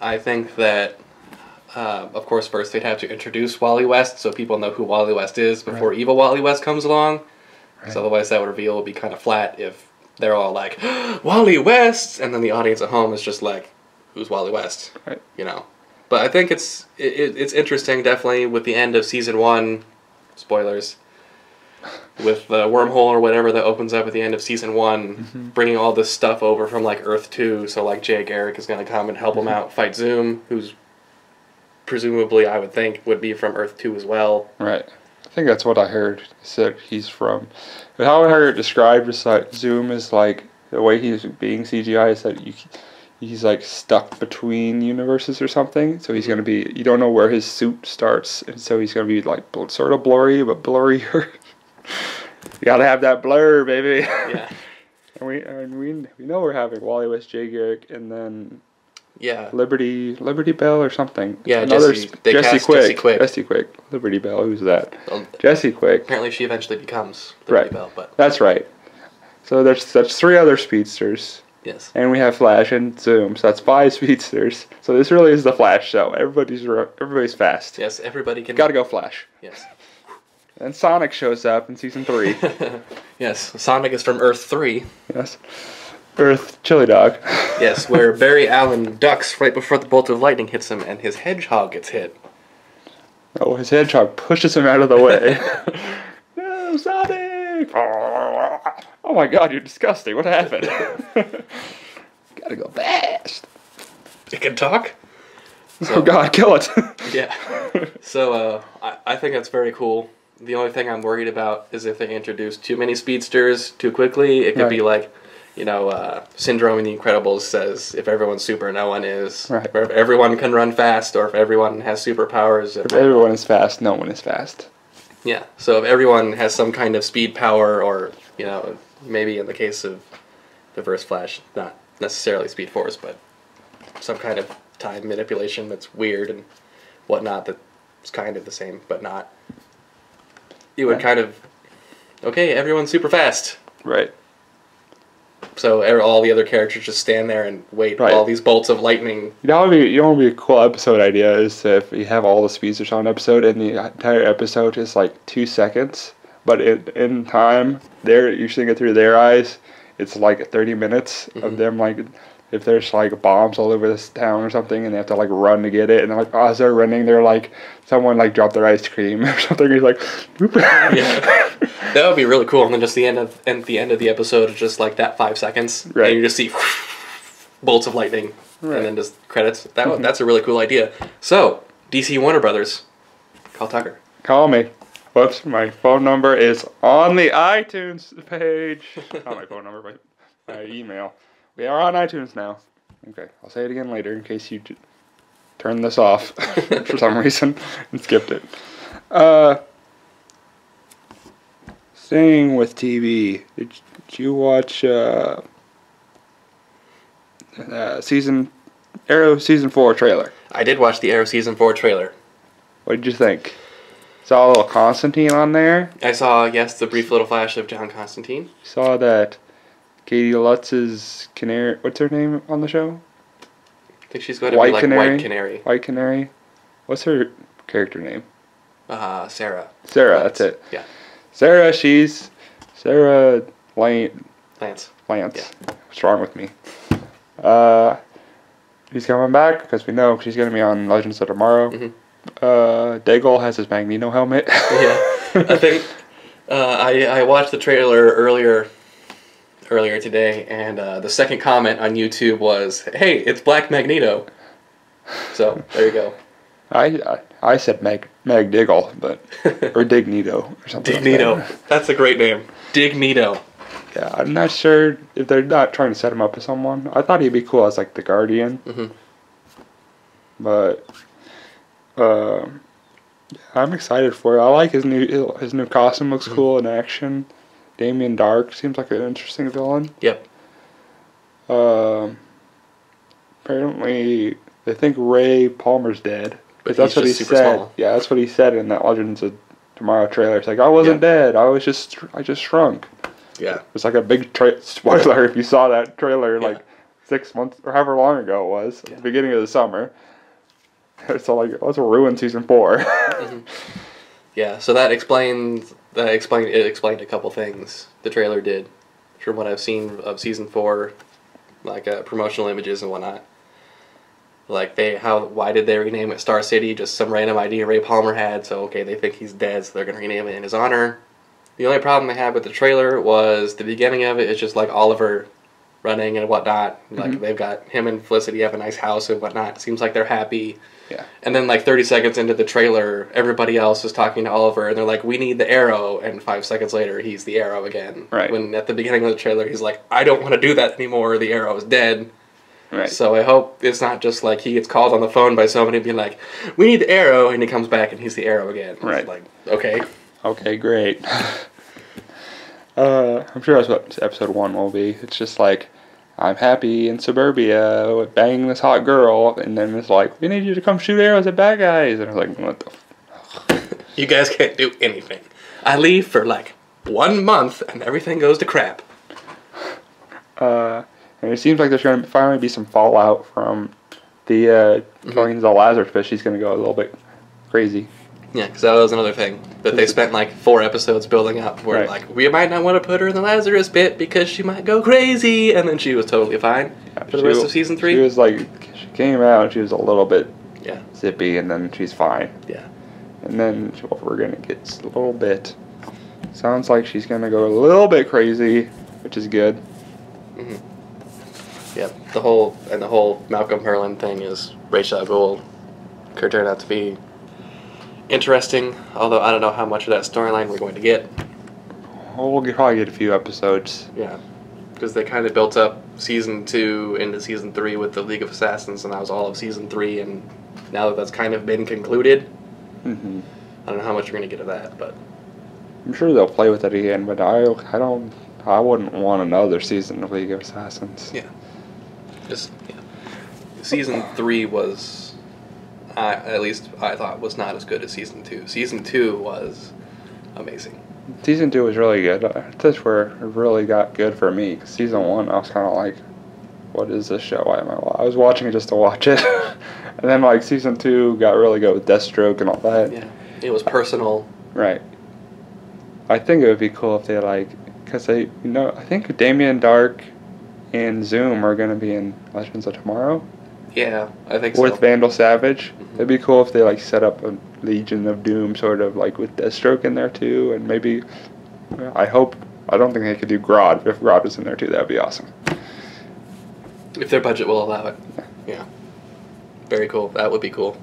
I think that uh, of course first they'd have to introduce Wally West so people know who Wally West is before evil Wally West comes along. Right. So otherwise that reveal would be kind of flat if they're all like *gasps* Wally West and then the audience at home is just like who's Wally West? Right. You know. But I think it's it, it- it's interesting definitely with the end of season 1 spoilers with the wormhole or whatever that opens up at the end of season one, mm-hmm. bringing all this stuff over from like Earth two. So like Jay Garrick is going to come and help him mm-hmm. out fight Zoom, who's presumably I would think would be from Earth two as well. Right. I think that's what I heard. Said he's from. But how I heard it described is like Zoom is like the way he's being CGI is that you, he's like stuck between universes or something. So he's gonna be. You don't know where his suit starts, and so he's gonna be like bl- sort of blurry, but blurrier. *laughs* you gotta have that blur, baby. Yeah. *laughs* and we and we we know we're having Wally West, Jay Garrick, and then Yeah. Liberty Liberty Bell or something. Yeah, Another Jesse- sp- Jesse Quick. Jesse Quick. Jesse Quick. Liberty Bell. Who's that? Um, Jesse Quick. apparently, she eventually becomes the Right. Bell, but That's right. So there's that's three other speedsters, yes. and we have Flash and Zoom. So that's five *laughs* speedsters. So this really is the Flash show. Everybody's everybody's fast. Yes, everybody can. Gotta go Flash. Yes. And Sonic shows up in season three. *laughs* yes, Sonic is from Earth 3. yes. Earth Chili Dog. *laughs* Yes, where Barry Allen ducks right before the bolt of lightning hits him and his hedgehog gets hit. Oh, his hedgehog pushes him out of the way. *laughs* no, Sonic! Oh my god, you're disgusting. What happened? Gotta go fast. It can talk? Oh god, kill it. Yeah. So, uh, I, I think that's very cool. The only thing I'm worried about is if they introduce too many speedsters too quickly. It could be like, you know, uh, Syndrome in The Incredibles says if everyone's super, no one is. Right. Or if everyone can run fast, or if everyone has superpowers. if everyone is fast, no one is fast. Yeah. So if everyone has some kind of speed power, or you know, maybe in the case of the Reverse Flash, not necessarily Speed Force, but some kind of time manipulation that's weird and whatnot that's kind of the same, but not. You would kind of, okay, everyone's super fast. Right. So er- all the other characters just stand there and wait Right. while these bolts of lightning. You know, what would be, you know, what would be a cool episode idea is if you have all the speedsters on an episode and the entire episode is like two seconds, but in, in time, they're you're seeing it through their eyes. It's like 30 minutes Mhm. of them like, if there's like bombs all over this town or something, and they have to like run to get it, and they're like, oh, as they're running, they're like, someone like dropped their ice cream *laughs* or something. He's like, Yeah. *laughs* That would be really cool. And then just the end of and the end of the episode is just like that five seconds, Right. and you just see bolts of lightning, Right. Mm-hmm. and then just credits. That would that's a really cool idea. So DC Warner Brothers, call Tucker. Call me. Whoops, my phone number is on the iTunes page. *laughs* Not my phone number, but my email. We are on iTunes now. Okay, I'll say it again later in case you j- turn this off *laughs* for some reason and skipped it. Uh, staying with TV, did, did you watch uh, uh, season Arrow season four trailer? I did watch the Arrow season four trailer. What did you think? Saw a little Constantine on there. I saw yes the brief little flash of John Constantine. Saw that Caity Lotz's canary. What's her name on the show? I think she's going to White be like Canary? White Canary. White Canary. What's her character name? Uh, Sarah. Sarah. That's it. Yeah, Sarah. She's Sarah Lane Lance. Lance. What's wrong with me? Uh, she's coming back because we know she's gonna be on Legends of Tomorrow. Mhm. Uh, Diggle has his Magneto helmet. yeah, *laughs* I think uh, I I watched the trailer earlier earlier today, and uh, the second comment on YouTube was, "Hey, it's Black Magneto." So there you go. I, I I said Meg Meg Diggle, but or *laughs* Dignito or something. like that. That's a great name. Dignito. Yeah, I'm not sure if they're not trying to set him up as someone. I thought he'd be cool as like the Guardian, Mhm. but um, I'm excited for it. I like his new his new costume. Looks cool in action. Damien Darhk seems like an interesting villain. Yep. Um, apparently, they think Ray Palmer's dead. But that's what he said. small. Yeah, that's what he said in that Legends of Tomorrow trailer. It's like I wasn't dead. I was just I just shrunk. Yeah. It's like a big tra- spoiler if you saw that trailer Yeah. like six months or however long ago it was, Yeah. beginning of the summer. *laughs* So like, let's ruin season four. Yeah. So that explains that explained it explained a couple things. The trailer did, from what I've seen of season four, like uh, promotional images and whatnot. Like they how why did they rename it Star City? Just some random idea Ray Palmer had. So okay, they think he's dead, so they're gonna rename it in his honor. The only problem they had with the trailer was the beginning of it is just like Oliver running and whatnot. Like Mhm. they've got him and Felicity have a nice house and whatnot. Seems like they're happy. Yeah. And then like 30 seconds into the trailer, everybody else is talking to Oliver and they're like, "We need the arrow." And 5 seconds later, he's the arrow again. Right. When at the beginning of the trailer, he's like, "I don't want to do that anymore. The arrow is dead." right. So I hope it's not just like he gets called on the phone by somebody being like, "We need the arrow," and he comes back and he's the arrow again. It's Right. Like, okay. Okay, great. *laughs* uh, I'm sure that's what episode one will be. It's just like I'm happy in suburbia with banging this hot girl, and then it's like, we need you to come shoot arrows at bad guys, and I was like, what the. F-? *laughs* You guys can't do anything. I leave for like one month and everything goes to crap. *sighs* Uh, and it seems like there's going to finally be some fallout from the uh, going to the Lazarus fish. He's going to go a little bit crazy. Yeah, because that was another thing that they spent like four episodes building up. Where Right. like we might not want to put her in the Lazarus pit because she might go crazy, and then she was totally fine for the rest of season three. She was like, she came out and she was a little bit Yeah. zippy, and then she's fine. Yeah. And then we're going to get a little bit. Sounds like she's going to go a little bit crazy, which is good. Mm-hmm. Yeah, the whole and the whole Malcolm Merlyn thing is Ra's al Ghul could turn out to be interesting. Although I don't know how much of that storyline we're going to get. We'll probably get a few episodes. Yeah, because they kind of built up season two into season three with the League of Assassins, and that was all of season three. And now that that's kind of been concluded, hmm I don't know how much you're going to get of that. But I'm sure they'll play with it again, but I, I don't, I wouldn't want another season of League of Assassins. Yeah. just yeah. season three was, I at least I thought was not as good as season two. Season two was amazing. Season two was really good. Uh, That's where it really got good for me. season one, I was kind of like, "What is this show? Why am I?" I was watching it just to watch it, *laughs* and then like season two got really good with Deathstroke and all that. Yeah, it was personal. Right. I think it would be cool if they like, cause they, you know, I think Damien Darhk and Zoom are gonna be in Legends of Tomorrow Yeah, I think with so. Vandal Savage. Mhm. It'd be cool if they like set up a Legion of Doom sort of like with Deathstroke in there too, and maybe. I hope. I don't think they could do Grodd. If Grodd was in there too, that'd be awesome. If their budget will allow it. Yeah. Very cool. That would be cool.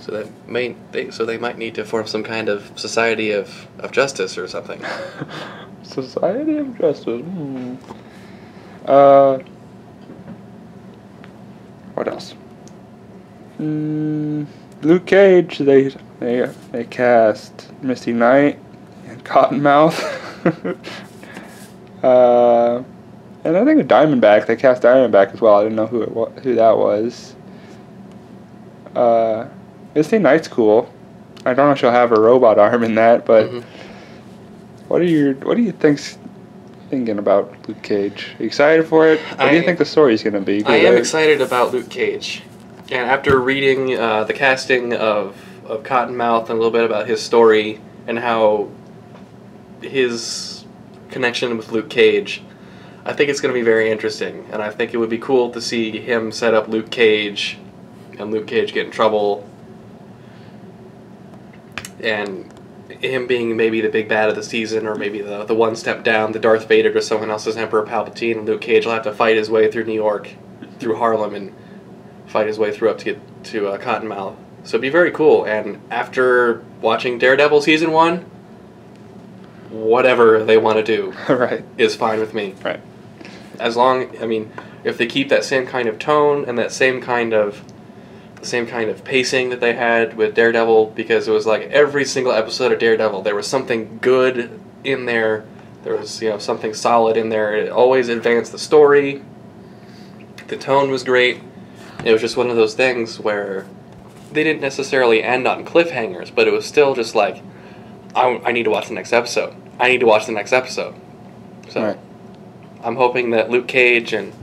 So that may they so they might need to form some kind of society of, of justice or something. *laughs* Society of Justice. Hmm. Uh. What else? Mm, Luke Cage. They they they cast Misty Knight and Cottonmouth. *laughs* uh, and I think a Diamondback. They cast Diamondback as well. I didn't know who it who that was. Uh, Misty Knight's cool. I don't know if she'll have a robot arm in that, but. Mhm. What are you What do you think's thinking about Luke Cage? you excited for it? What do you I- think the story's gonna be? 'Cause I am excited about Luke Cage. And after reading uh, the casting of, of Cottonmouth and a little bit about his story and how his connection with Luke Cage, I think it's going to be very interesting. And I think it would be cool to see him set up Luke Cage and Luke Cage get in trouble. And him being maybe the big bad of the season, or maybe the, the one step down, the Darth Vader to someone else's Emperor Palpatine, and Luke Cage will have to fight his way through New York, through Harlem, and fight his way through up to get to uh, Cottonmouth. So it'd be very cool. And after watching Daredevil season one, whatever they want to do *laughs* right, is fine with me. right. As long, I mean, if they keep that same kind of tone and that same kind of, the same kind of pacing that they had with Daredevil, because it was like every single episode of Daredevil, there was something good in there. There was, you know, something solid in there. It always advanced the story. The tone was great. It was just one of those things where they didn't necessarily end on cliffhangers, but it was still just like, I, I need to watch the next episode. I need to watch the next episode. So. Right. I'm hoping that Luke Cage and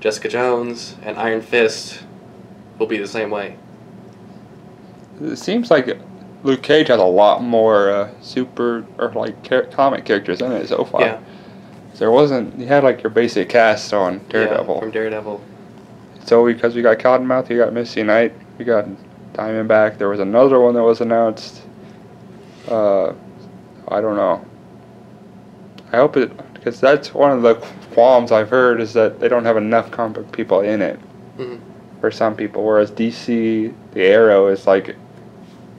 Jessica Jones and Iron Fist will be the same way. It seems like Luke Cage has a lot more uh, super or like char- comic characters in it so far. Yeah. There wasn't. You had like your basic cast on Daredevil. Yeah, from Daredevil. so because we got Cottonmouth, you got Misty Knight, we got Diamondback. There was another one that was announced. Uh, I don't know. I hope it because that's one of the qualms I've heard is that they don't have enough comic people in it Mhm. For some people. Whereas DC, the Arrow is like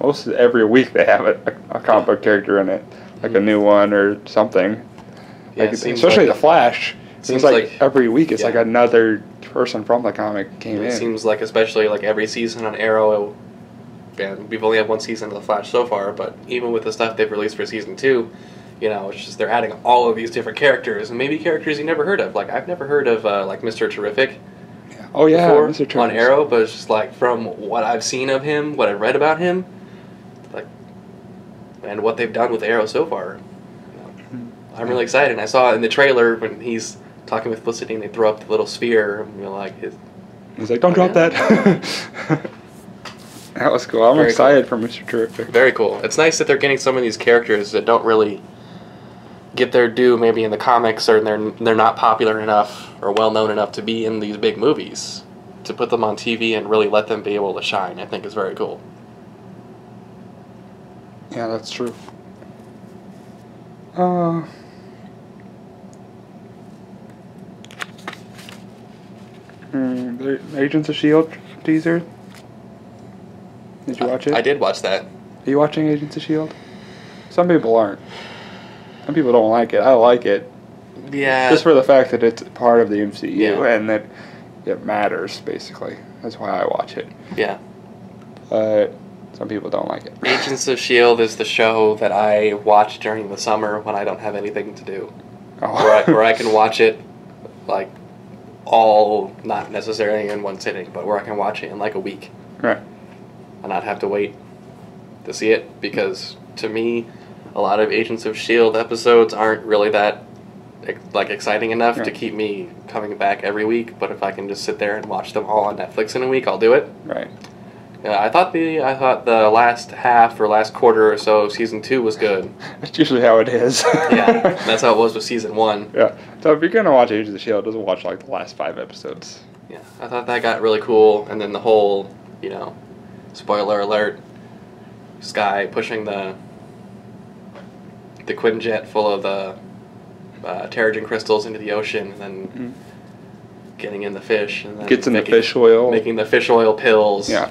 most every week they have a, a comic book character in it, like a Mhm. new one or something. Yeah, like, especially like- the Flash. Seems like, like- every week it's like another person from the comic came It in. seems like, especially like every season on Arrow, and we've only had one season of The Flash so far, but even with the stuff they've released for season two, You know, it's just they're adding all of these different characters, and maybe characters you never heard of. Like I've never heard of uh, like Mister Terrific Oh yeah, before Mr. on Arrow, but it's just like from what I've seen of him, what I've read about him, like, and what they've done with Arrow so far. I'm really excited. And I saw in the trailer when he's talking with Felicity and they throw up the little sphere, and you're like, his, He's like, don't Oh, drop yeah. that. *laughs* that was cool. I'm Very excited for Mr. Terrific. very cool. It's nice that they're getting some of these characters that don't really get their due, maybe in the comics, or they're they're not popular enough or well known enough to be in these big movies. To put them on TV and really let them be able to shine, I think is very cool. Yeah, that's true. Uh. The Agents of Shield teaser. Did you watch it? I did watch that. Are you watching Agents of Shield? Some people aren't. Some people don't like it. I like it Yeah. just for the fact that it's part of the MCU Yeah. and that it matters. Basically, that's why I watch it. yeah. But some people don't like it. *laughs* Agents of S.H.I.E.L.D. is the show that I watch during the summer when I don't have anything to do. Oh. Where I, where I can *laughs* watch it, like, all, not necessarily in one sitting, but where I can watch it in like a week Right. and not have to wait to see it. Because to me, a lot of Agents of S.H.I.E.L.D. episodes aren't really that. Like exciting enough to keep me coming back every week, but if I can just sit there and watch them all on Netflix in a week, I'll do it. Right. Yeah, I thought the I thought the last half or last quarter or so of season two was good. *laughs* That's usually how it is. Yeah, *laughs* that's how it was with season one. Yeah. So if you're gonna watch Agents of the Shield, doesn't watch like the last five episodes. Yeah, I thought that got really cool, and then the whole, you know, spoiler alert, Skye pushing the the Quinjet full of the uh, Terrigen crystals into the ocean, and then Mhm. getting in the fish, and then Gets in the fish oil. making the fish oil pills. Yeah.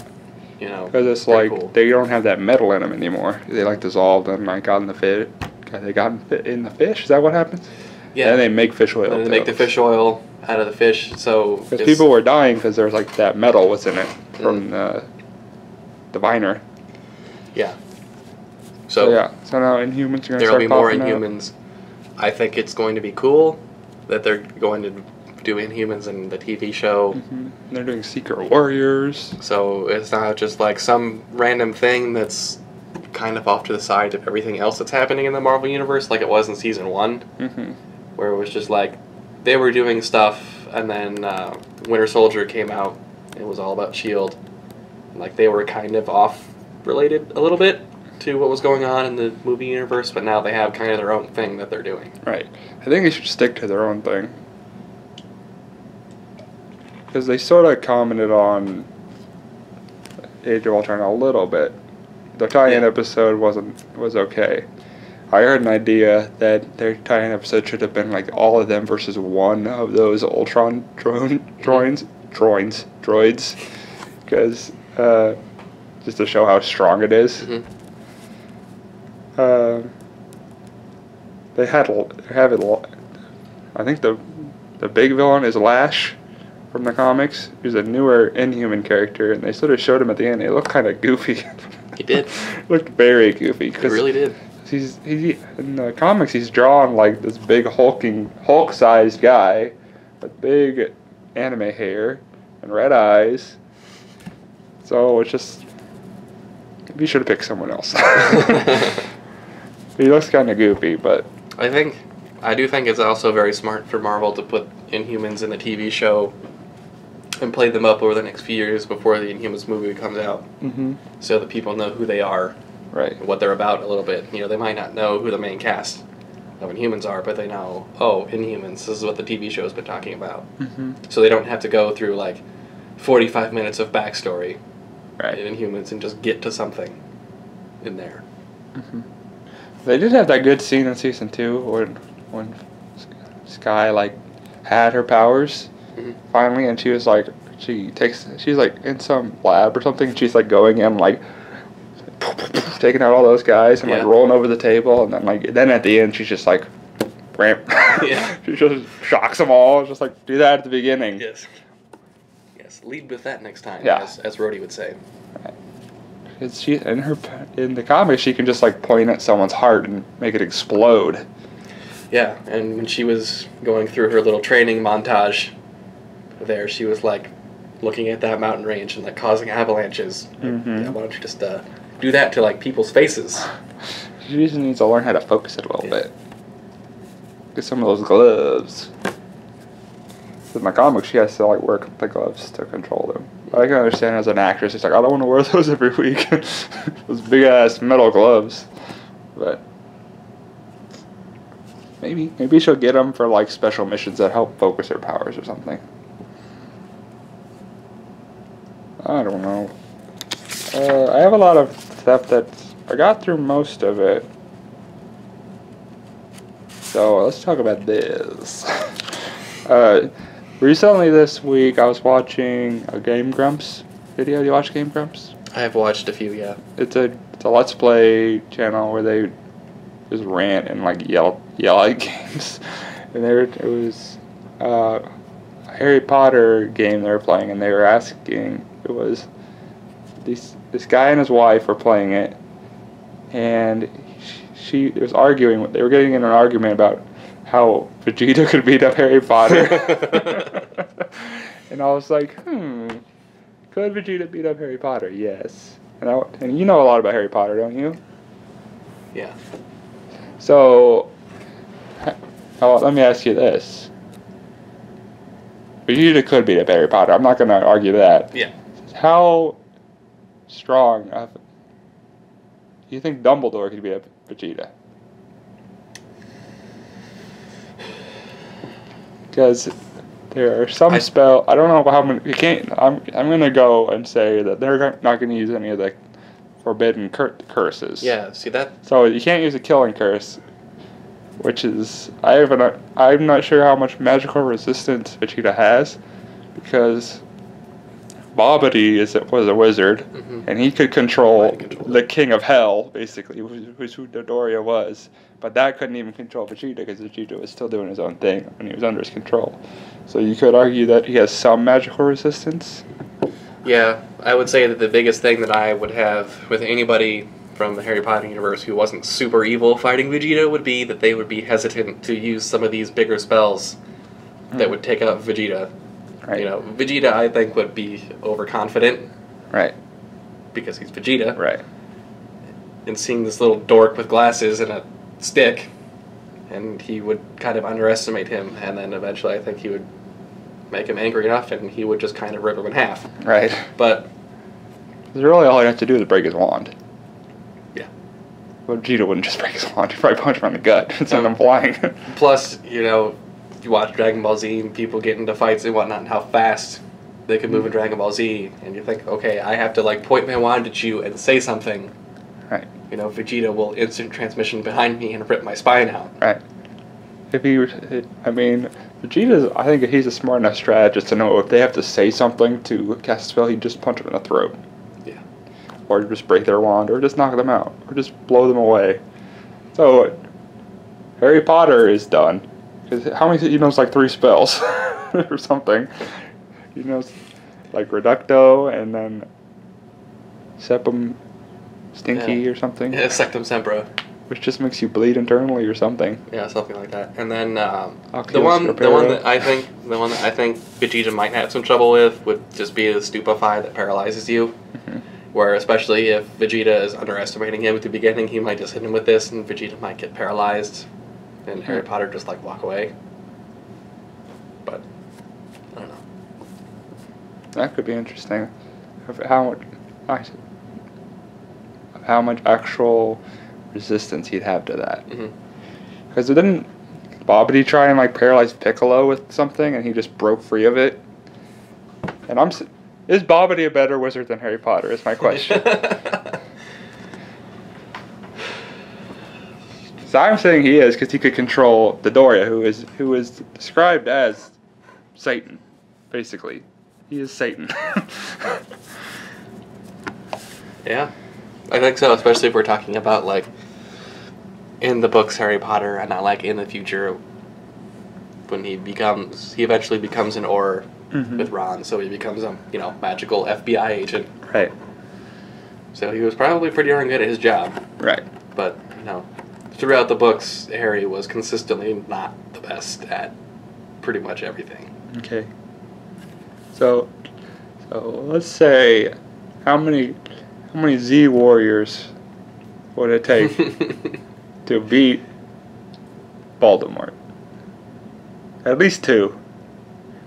you know, Because it's like cool. they don't have that metal in them anymore. They like dissolved and like got in the fish. They got in the fish. Is that what happens? yeah, And they make fish oil. and they make the fish oil out of the fish, so Because people were dying because there was like that metal was in it Mm. from the diviner. yeah. So, yeah. So now Inhumans are gonna There'll be more popping out. Inhumans. I think it's going to be cool that they're going to do Inhumans in the TV show. Mhm. They're doing Secret Warriors. So it's not just like some random thing that's kind of off to the side of everything else that's happening in the Marvel Universe, like it was in season one, hmm where it was just like they were doing stuff, and then uh, Winter Soldier came out. It was all about Shield. Like they were kind of off related a little bit to what was going on in the movie universe, but now they have kind of their own thing that they're doing. Right. I think they should stick to their own thing. Because they sort of commented on Age of Ultron a little bit. The tie-in Yeah. episode wasn't was okay. I heard an idea that their tie-in episode should have been like all of them versus one of those Ultron drone droids, droids, droids, because uh, just to show how strong it is. Mhm. Um, they had have it. I think the the big villain is Lash from the comics. He's a newer Inhuman character, and they sort of showed him at the end. He looked kind of goofy. He did. *laughs* looked very goofy because really did. he's he in the comics he's drawn like this big hulking Hulk-sized guy with big anime hair and red eyes. So it's just you should have picked someone else. *laughs* *laughs* he looks kind of goofy, but I think, I do think it's also very smart for Marvel to put Inhumans in the TV show and play them up over the next few years before the Inhumans movie comes out, mm-hmm. so that people know who they are, right. what they're about a little bit. You know, they might not know who the main cast of Inhumans are, but they know, oh, Inhumans, this is what the TV show's been talking about. Mm-hmm. So they don't have to go through like 45 minutes of backstory Right. in Inhumans and just get to something in there. Mm-hmm. They did have that good scene in season two when when Skye like had her powers Mhm. finally, and she was like she takes she's like in some lab or something. She's like going in like *laughs* taking out all those guys and like rolling over the table, and then like then at the end she's just like ramp. Yeah. *laughs* she just shocks them all. Just like do that at the beginning. Yes. Yes, lead with that next time, Yeah. as, as Rhodey would say. Cause she in her in the comics she can just like point at someone's heart and make it explode. Yeah, and when she was going through her little training montage, there she was like looking at that mountain range and like causing avalanches. Mhm. Yeah, why don't you just uh, do that to like people's faces? She just needs to learn how to focus it a little Yeah. bit. Get some of those gloves. In the comics, she has to like wear the gloves to control them. But I can understand as an actress, it's like I don't want to wear *laughs* those every week. *laughs* those big ass metal gloves. But maybe maybe she'll get them for like special missions that help focus her powers or something. I don't know. Uh, I have a lot of stuff that I got through most of it. So let's talk about this. *laughs* uh, recently this week, I was watching a Game Grumps video. Do you watch Game Grumps? I've watched a few, yeah. It's a it's a Let's Play channel where they just rant and like yell yell at *laughs* games. And they were, it was uh, a Harry Potter game they were playing, and they were asking it was this this guy and his wife were playing it, and she, she was arguing. They were getting in an argument about how Vegeta could beat up Harry Potter. *laughs* *laughs* and I was like, hmm, could Vegeta beat up Harry Potter? Yes. And I, and you know a lot about Harry Potter, don't you? Yeah. So, oh, let me ask you this. Vegeta could beat up Harry Potter. I'm not going to argue that. Yeah. How strong do you think Dumbledore could beat up Vegeta? Because there are some I- spell. I don't know how many. You can't. I'm. I'm gonna go and say that they're not gonna use any of the forbidden cur- curses. Yeah, see that? So you can't use a killing curse, which is I haven't. I'm not sure how much magical resistance Vegeta has, because Babidi is was a wizard, Mhm. and he could control control. the King of Hell, basically, which was who Dodoria was. But that couldn't even control Vegeta because Vegeta was still doing his own thing when he was under his control. So you could argue that he has some magical resistance. Yeah, I would say that the biggest thing that I would have with anybody from the Harry Potter universe who wasn't super evil fighting Vegeta would be that they would be hesitant to use some of these bigger spells that would take out Vegeta. Right. You know, Vegeta I think would be overconfident Right. because he's Vegeta. Right. And seeing this little dork with glasses and a stick, and he would kind of underestimate him, and then eventually I think he would make him angry enough, and he would just kind of rip him in half. Right. But. really all he has to do is break his wand. Yeah. But Vegeta wouldn't just break his wand. *laughs* He'd probably punch him in the gut *laughs* and send him flying. plus, you know, you watch Dragon Ball Z and people get into fights and whatnot, and how fast they can move in hmm. Dragon Ball Z, and you think, okay, I have to like point my wand at you and say something. right. You know, Vegeta will instant transmission behind me and rip my spine out. Right. If he, I mean, Vegeta's. I think he's a smart enough strategist to know if they have to say something to cast a spell, he'd just punch them in the throat. Yeah. Or just break their wand, or just knock them out, or just blow them away. So, Harry Potter is done. Because how many? He knows like three spells, *laughs* or something. He knows like Reducto, and then Sepum Stinky Yeah. or something, Yeah, Sectum Sempra. which just makes you bleed internally or something. Yeah, something like that. And then um, the one, the one that I think, the one that I think Vegeta might have some trouble with would just be the Stupefy that paralyzes you. Mhm. Where especially if Vegeta is underestimating him at the beginning, he might just hit him with this, and Vegeta might get paralyzed, and Harry. Potter just like walk away. But I don't know. That could be interesting. Of how much, of how much actual resistance he'd have to that. Mm-hmm. Because didn't Babidi try and like paralyze Piccolo with something, and he just broke free of it? And I'm, is Babidi a better wizard than Harry Potter? Is my *laughs* question. *laughs* so I'm saying he is because he could control Dodoria, who is who is described as Satan, basically. He is Satan. *laughs* yeah, I think so. Especially if we're talking about like in the books Harry Potter, and not like in the future when he becomes he eventually becomes an Auror Mhm. with Ron, so he becomes a you know magical FBI agent. Right. So he was probably pretty darn good at his job. Right. But, you know, throughout the books, Harry was consistently not the best at pretty much everything. Okay. So, so let's say, how many, how many Z warriors would it take *laughs* to beat Voldemort? At least two.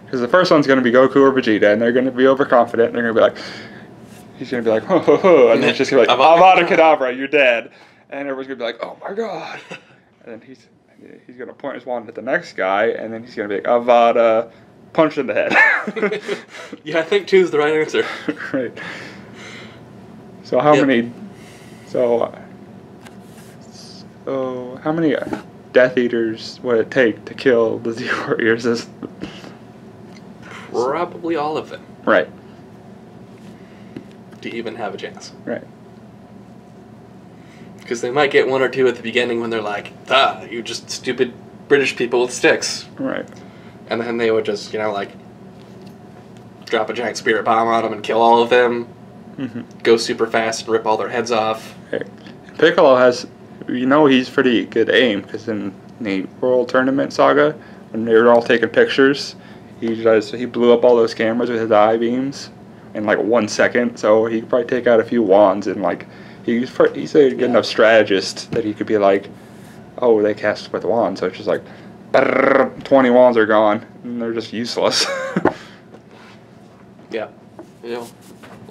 Because the first one's going to be Goku or Vegeta, and they're going to be overconfident. And they're going to be like, he's going to be like, ho ho ho, and then it's just going to be like, *laughs* Avada Kedavra, you're dead. And everyone's going to be like, oh my god. *laughs* And then he's he's going to point his wand at the next guy, and then he's going to be like, Avada, punch in the head. *laughs* yeah, I think two is the right answer. *laughs* right. So how Yep. many? So. So how many Death Eaters would it take to kill the Z Warriors? Is Probably all of them right, to even have a chance. right, Because they might get one or two at the beginning when they're like, ah, you just stupid British people with sticks. right. And then they would just, you know, like, drop a giant spirit bomb on them and kill all of them, hmm go super fast and rip all their heads off. Right. Piccolo has, you know, he's pretty good aim because in the World Tournament Saga, when they were all taking pictures, he just he blew up all those cameras with his eye beams in like one second. So he could probably take out a few wands and like he's he's a good Yeah. enough strategist that he could be like, oh, they cast with wands, so it's just like. 20 wands are gone and they're just useless. *laughs* Yeah. You know,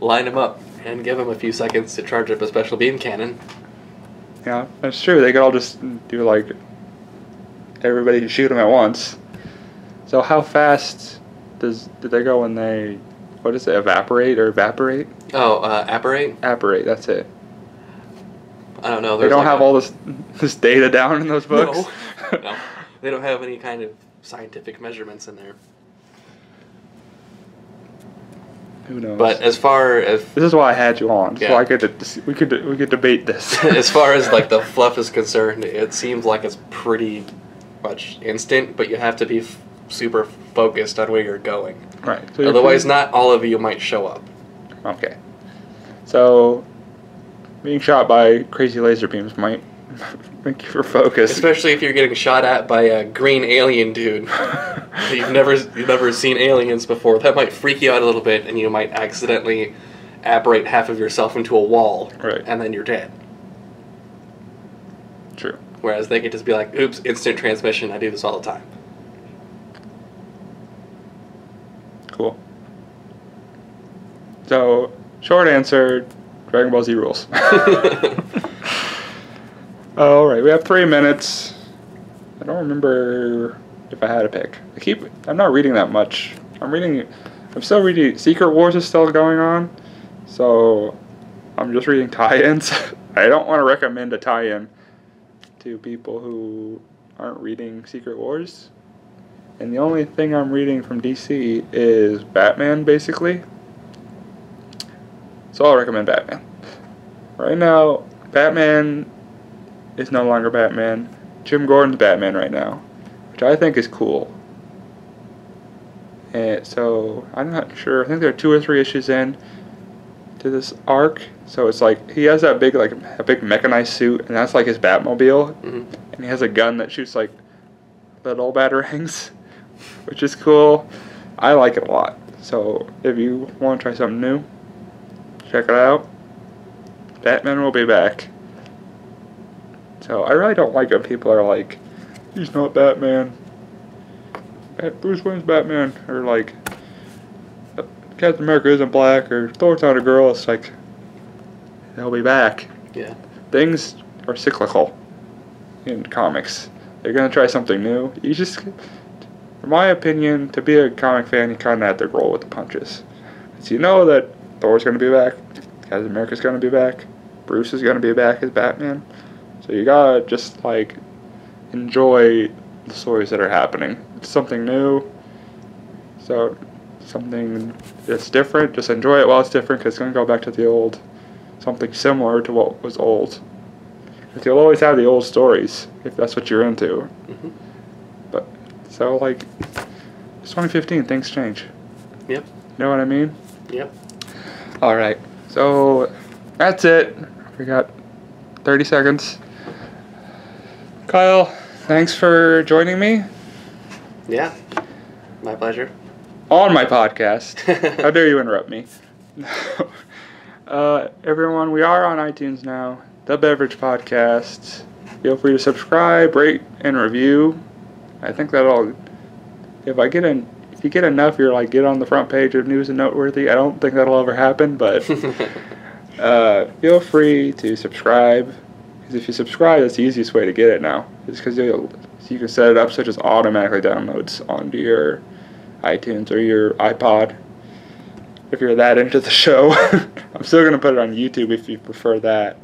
line them up and give them a few seconds to charge up a special beam cannon. Yeah, that's true. They could all just do like everybody shoot them at once. So how fast does did they go when they what is it evaporate or evaporate? Oh, uh, apparate? Apparate. That's it. I don't know. They don't like have a- all this this data down in those *laughs* books. No. no. They don't have any kind of scientific measurements in there. Who knows? But as far as this is why I had you on, so I could we could we could debate this. *laughs* as far as like the *laughs* fluff is concerned, it seems like it's pretty much instant, but you have to be f- super focused on where you're going. right. So you're Otherwise, pretty- not all of you might show up. Okay. So being shot by crazy laser beams might *laughs* make you for focus. Especially if you're getting shot at by a green alien dude. *laughs* you've never you've never seen aliens before. That might freak you out a little bit, and you might accidentally apparate half of yourself into a wall, Right. and then you're dead. True. Whereas they could just be like, "Oops, instant transmission. I do this all the time." Cool. So, short answer Dragon Ball Z rules. *laughs* *laughs* Alright, we have three minutes. I don't remember if I had a pick. I keep. I'm not reading that much. I'm reading. I'm still reading. Secret Wars is still going on. So, I'm just reading tie ins. *laughs* I don't want to recommend a tie in to people who aren't reading Secret Wars. And the only thing I'm reading from DC is Batman, basically. So I'll recommend Batman. Right now, Batman is no longer Batman. Jim Gordon's Batman right now, which I think is cool. And so I'm not sure. I think there are two or three issues in to this arc. So it's like he has that big like a big mechanized suit, and that's like his Batmobile hmm and he has a gun that shoots like little batarangs, *laughs* which is cool. I like it a lot. So if you want to try something new, check it out. Batman will be back. So I really don't like when people are like, he's not Batman. Bat- Bruce Wayne's Batman, or like, uh, Captain America isn't black, or Thor's not a girl. It's like, they'll be back Yeah. things are cyclical in comics. They're gonna try something new. You just, in my opinion, to be a comic fan, you kind of have to roll with the punches. So you know that Thor's gonna be back, Captain America's gonna be back, Bruce is gonna be back as Batman. So you gotta just like enjoy the stories that are happening. It's something new. So something that's different. Just enjoy it while it's different, because it's gonna go back to the old something similar to what was old. Because you'll always have the old stories if that's what you're into. hmm But so like, it's 2015. Things change. Yep. You know what I mean? Yep. All right. So that's it. We got 30 seconds. Kyle, thanks for joining me Yeah, my pleasure. on my podcast. *laughs* How dare you interrupt me? *laughs* uh, everyone, we are on iTunes now. The Beverage Podcast. Feel free to subscribe, rate, and review. I think that'll. If I get in, if you get enough, you're like get on the front page of News and Noteworthy. I don't think that'll ever happen, but *laughs* uh, feel free to subscribe. Because if you subscribe, that's the easiest way to get it now. It's because you you can set it up so it just automatically downloads onto your iTunes or your iPod. If you're that into the show, *laughs* I'm still gonna put it on YouTube if you prefer that.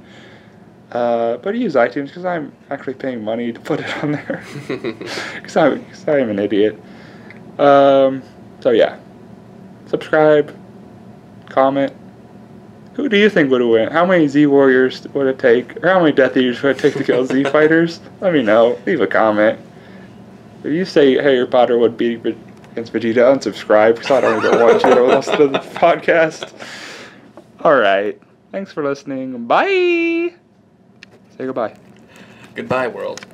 Uh, but I use iTunes because I'm actually paying money to put it on there. *laughs* Because I'm, cause I'm an idiot. Um, so yeah, subscribe, comment. Who do you think would win? How many Z Warriors would it take? Or how many Death Eaters would it take to kill *laughs* Z Fighters? Let me know. Leave a comment. If you say Harry Potter would beat against Vegeta, unsubscribe because I don't even want you to listen to the *laughs* podcast. All right. Thanks for listening. Bye. Say goodbye. Goodbye, world.